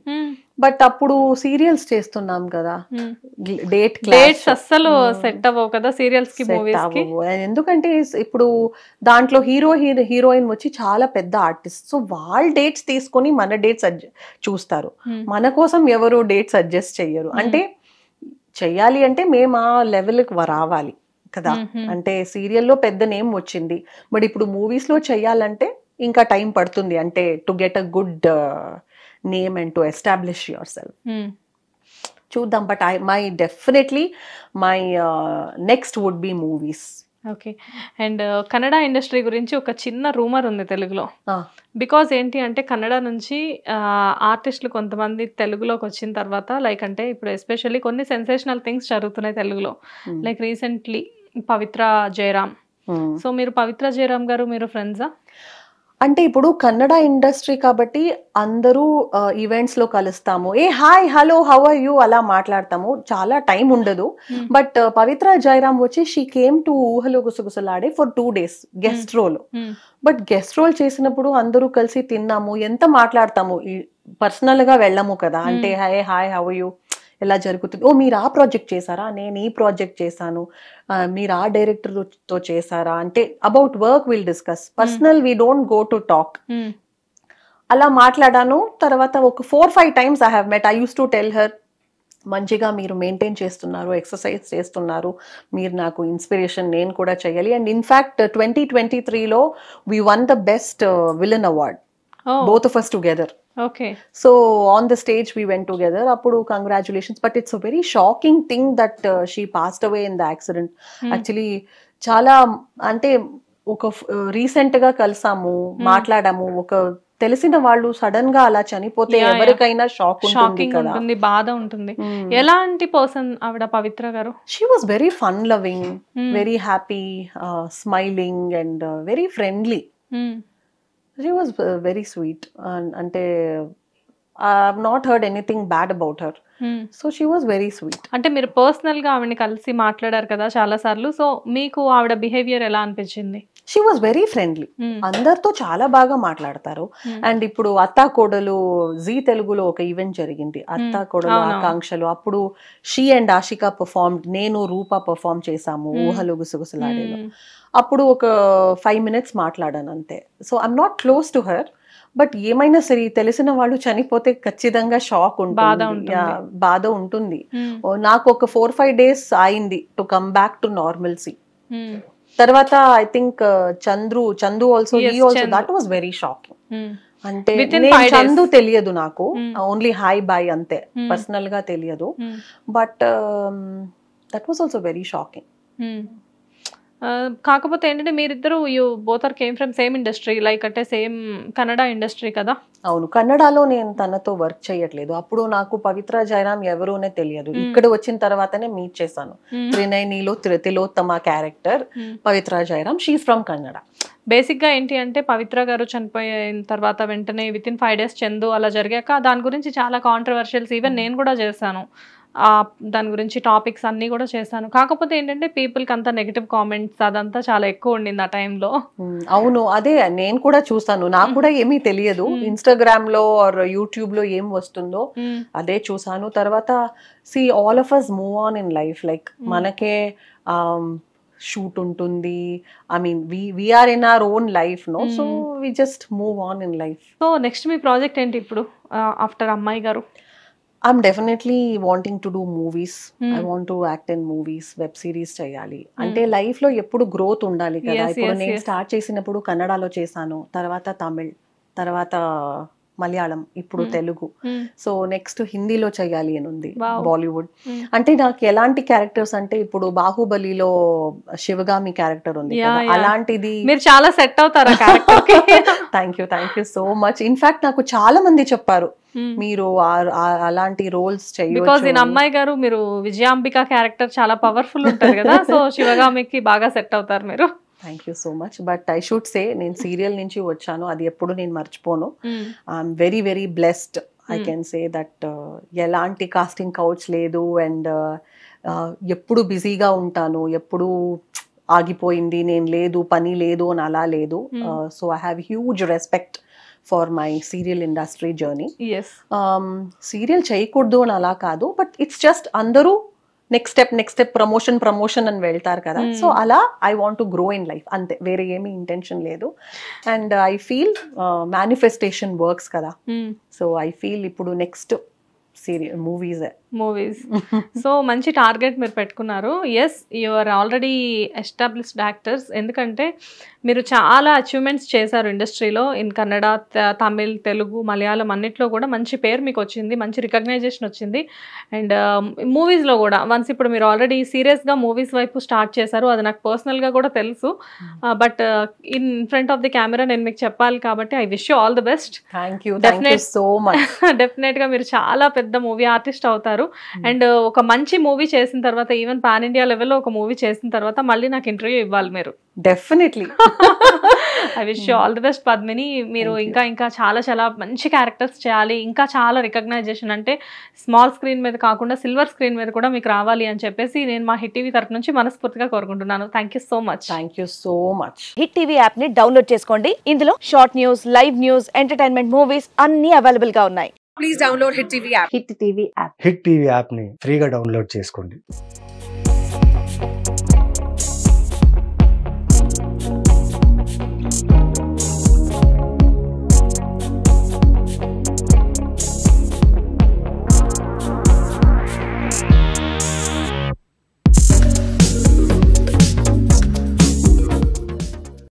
But అప్పుడు serials చేస్తున్నాం కదా. డేట్ డేట్స్ అస్సలు సెట్ అవ్వవు కదా సీరియల్స్కి మూవీస్కి. ఎందుకంటే ఇప్పుడు దాంట్లో హీరో హీరోయిన్ వచ్చి చాలా పెద్ద ఆర్టిస్ట్. సో వాళ్ళ డేట్స్ తీసుకొని మన డేట్స్ చూస్తారు. మన కోసం ఎవరు డేట్స్ అడ్జస్ట్ చెయ్యరు. అంటే చెయ్యాలి అంటే మేము ఆ లెవెల్కి రావాలి కదా. అంటే సీరియల్లో పెద్ద నేమ్ వచ్చింది. బట్ ఇప్పుడు మూవీస్లో చెయ్యాలంటే ఇంకా టైం పడుతుంది. అంటే to get a good name and to establish yourself చూద్దాం but I my definitely my next would be movies okay and Kannada industry గురించి ఒక చిన్న రూమర్ ఉంది తెలుగులో. బికాజ్ ఏంటి అంటే కన్నడ నుంచి ఆర్టిస్టులు కొంతమంది తెలుగులోకి వచ్చిన తర్వాత లైక్ అంటే ఇప్పుడు ఎస్పెషల్లీ కొన్ని సెన్సేషనల్ థింగ్స్ జరుగుతున్నాయి తెలుగులో. Like recently Pavitra Jayaram. So మీరు పవిత్ర జయరామ్ గారు మీరు ఫ్రెండ్సా అంటే ఇప్పుడు కన్నడ ఇండస్ట్రీ కాబట్టి అందరూ ఈవెంట్స్లో కలుస్తాము. ఏ hi hello how are you అలా మాట్లాడతాము. చాలా టైం ఉండదు. బట్ పవిత్ర జయరామ్ వచ్చి షీ కేమ్ టు ఊహలో గుసగుసలాడే for two days guest role but guest role చేసినప్పుడు అందరూ కలిసి తిన్నాము. ఎంత మాట్లాడతాము? పర్సనల్గా వెళ్ళము కదా. అంటే హాయ్ హాయ్ హౌ యూ ఎలా జరుగుతుంది? ఓ మీరు ఆ ప్రాజెక్ట్ చేశారా? నేను ఈ ప్రాజెక్ట్ చేశాను. మీరు ఆ డైరెక్టర్తో చేశారా? అంటే about work will discuss. Personal we don't go to talk. అలా మాట్లాడాను. తర్వాత ఒక four five times I have met. I use to tell her మంచిగా మీరు మెయింటైన్ చేస్తున్నారు ఎక్సర్సైజ్ చేస్తున్నారు. మీరు నాకు ఇన్స్పిరేషన్ నేను కూడా చేయాలి and in fact twenty twenty త్రీలో we won the best villain award. Both of us together okay so on the stage we went together అప్పుడు congratulations but it's a very shocking thing that she passed away in the accident actually చాలా అంటే ఒక రీసెంట్గా కలిసాము మాట్లాడాము. ఒక తెలిసిన వాళ్ళు సడన్గా అలా చనిపోతే ఎవరికైనా షాక్ షాకింగ్ ఉంటుంది బాధ ఉంటుంది. ఎలాంటి పర్సన్ ఆవిడ Pavitra garu? She was very fun loving very happy smiling and very friendly she was very sweet అంటే I have not heard anything bad about her so she was very sweet అంటే మీరు పర్సనల్గా ఆవిడని కలిసి మాట్లాడారు కదా చాలా సార్లు. సో మీకు ఆవిడ బిహేవియర్ ఎలా అనిపించింది? షీ వాజ్ వెరీ ఫ్రెండ్లీ అందరితో చాలా బాగా మాట్లాడతారు. అండ్ ఇప్పుడు అత్తా కోడలు జీ తెలుగులో ఒక ఈవెంట్ జరిగింది. అత్తా కోడలు ఆకాంక్షలు. అప్పుడు షీ అండ్ ఆషిక పర్ఫార్మ్ నేను రూప పర్ఫార్మ్ చేశాము ఊహలు గుసగుసలాడేలో. అప్పుడు ఒక ఫైవ్ మినిట్స్ మాట్లాడాను అంతే. So I'm not close to her but ఏమైనా సరే తెలిసిన వాళ్ళు చనిపోతే ఖచ్చితంగా షాక్ బాధ ఉంటుంది. బాధ ఉంటుంది. ఓ, నాకు ఒక ఫోర్ ఫైవ్ డేస్ అయింది to come back to normalcy తర్వాత I think Chandru Chandu also he also. That was very shocking అంటే. చందు తెలియదు నాకు. Hmm. ఓన్లీ హాయ్ బాయ్ అంతే. Hmm. పర్సనల్గా తెలియదు. But that was also very shocking కాకపోతే ఏంటంటే మీరిద్దరు you both are came from same industry like అంటే సేమ్ కన్నడ ఇండస్ట్రీ కదా? అవును కన్నడలో నేను తనతో వర్క్ చేయట్లేదు. అప్పుడు నాకు పవిత్ర జయరామ్ ఎవరోనే తెలియదు. Hmm. ఇక్కడ వచ్చిన తర్వాతనే మీట్ చేశాను. త్రినైనిలో three- Tilottama character Pavitra Jayaram. She's from Kannada బేసిక్గా ఏంటి అంటే పవిత్ర గారు చనిపోయిన తర్వాత వెంటనే with in five days Chandu అలా జరిగాక దాని గురించి చాలా కాంట్రవర్షియల్స్ ఈవెన్ నేను కూడా చేశాను. దాని గురించి టాపిక్స్ అన్నీ కూడా చేశాను. కాకపోతే ఏంటంటే పీపుల్కి అంతా నెగిటివ్ కామెంట్స్ అదంతా చాలా ఎక్కువ ఉండింది ఆ టైంలో. అవును. అదే నేను కూడా చూసాను నాకు కూడా ఏమీ తెలియదు. ఇన్స్టాగ్రామ్లో ఆర్ యూట్యూబ్లో ఏం వస్తుందో అదే చూసాను తర్వాత see all of us move on in life like. మనకే షూట్ ఉంటుంది. I mean we we're in our own life no so. We just move on in life so next me project ఏంటి ఇప్పుడు after Ammayi Garu? I'm definitely wanting to do movies Hmm. I want to act in movies web series చేయాలి అంటే లైఫ్లో ఎప్పుడు growth ఉండాలి కదా ఇప్పుడు నేను. స్టార్ట్ చేసినప్పుడు కన్నడలో చేశాను తర్వాత తమిళ్ తర్వాత మలయాళం ఇప్పుడు. తెలుగు. సో నెక్స్ట్ హిందీలో చేయాలి అని ఉంది. బాలీవుడ్. అంటే నాకు ఎలాంటి క్యారెక్టర్స్ అంటే ఇప్పుడు బాహుబలిలో శివగామి క్యారెక్టర్ ఉంది. అలాంటిది మీరు చాలా సెట్ అవుతారు thank you thank you so much in fact నాకు చాలా మంది చెప్పారు మీరు అలాంటి రోల్స్ చేయొచ్చు అమ్మాయి గారు మీరు విజయాంబిక క్యారెక్టర్ చాలా పవర్ఫుల్ ఉంటారు కదా సో శివగామికి బాగా సెట్ అవుతారు మీరు thank you so much but I should say నేను సీరియల్ నుంచి వచ్చాను. అది ఎప్పుడు నేను మర్చిపోను. I'm very very blessed I Hmm. Can say that ఎలాంటి కాస్టింగ్ కౌచ్ లేదు. అండ్ ఎప్పుడు బిజీగా ఉంటాను. ఎప్పుడు ఆగిపోయింది. నేను లేదు పని లేదు అని అలా లేదు. Hmm. So I have huge respect for my serial industry journey serial చేయకూడదు అని అలా కాదు. బట్ ఇట్స్ జస్ట్ అందరూ next step next step promotion promotion అని వెళ్తారు కదా. Hmm. సో అలా I want to grow in life అంతే. వేరే ఏమీ ఇంటెన్షన్ లేదు. And I feel manifestation works కదా. సో ఐ ఫీల్ ఇప్పుడు next serial movies movies. So మంచి టార్గెట్ మీరు పెట్టుకున్నారు. Yes you are already established actors ఎందుకంటే మీరు చాలా అచీవ్మెంట్స్ చేశారు ఇండస్ట్రీలో. ఇన్ కన్నడ తమిళ్ తెలుగు మలయాళం అన్నిట్లో కూడా మంచి పేరు మీకు వచ్చింది. మంచి రికగ్నైజేషన్ వచ్చింది. అండ్ మూవీస్లో కూడా వన్స్ ఇప్పుడు మీరు ఆల్రెడీ సీరియస్గా మూవీస్ వైపు స్టార్ట్ చేశారు. అది నాకు పర్సనల్గా కూడా తెలుసు. But in front of the camera నేను మీకు చెప్పాలి కాబట్టి I wish you all the best thank you Definite- so much డెఫినెట్గా మీరు చాలా పెద్ద మూవీ ఆర్టిస్ట్ అవుతారు. అండ్ ఒక మంచి మూవీ చేసిన తర్వాత ఈవెన్ పాన్ ఇండియా లెవెల్లో ఒక మూవీ చేసిన తర్వాత మళ్ళీ నాకు ఇంటర్వ్యూ ఇవ్వాలి మీరు. Definitely I wish you all the best Padmini. మీరు. ఇంకా ఇంకా చాలా చాలా మంచి క్యారెక్టర్స్ చేయాలి. ఇంకా చాలా రికగ్నైజేషన్ అంటే స్మాల్ స్క్రీన్ మీద కాకుండా సిల్వర్ స్క్రీన్ మీద కూడా మీకు రావాలి అని చెప్పేసి నేను మా హిట్ టీవీ తరపు నుంచి మనస్ఫూర్తిగా కోరుకుంటున్నాను. Thank you so much thank you so much hit TV యాప్ని డౌన్లోడ్ చేసుకోండి. ఇందులో short news live news entertainment movies అన్ని అవైలబుల్గా ఉన్నాయి. హిట్ టీవీ యాప్ని ఫ్రీగా డౌన్లోడ్ చేసుకోండి.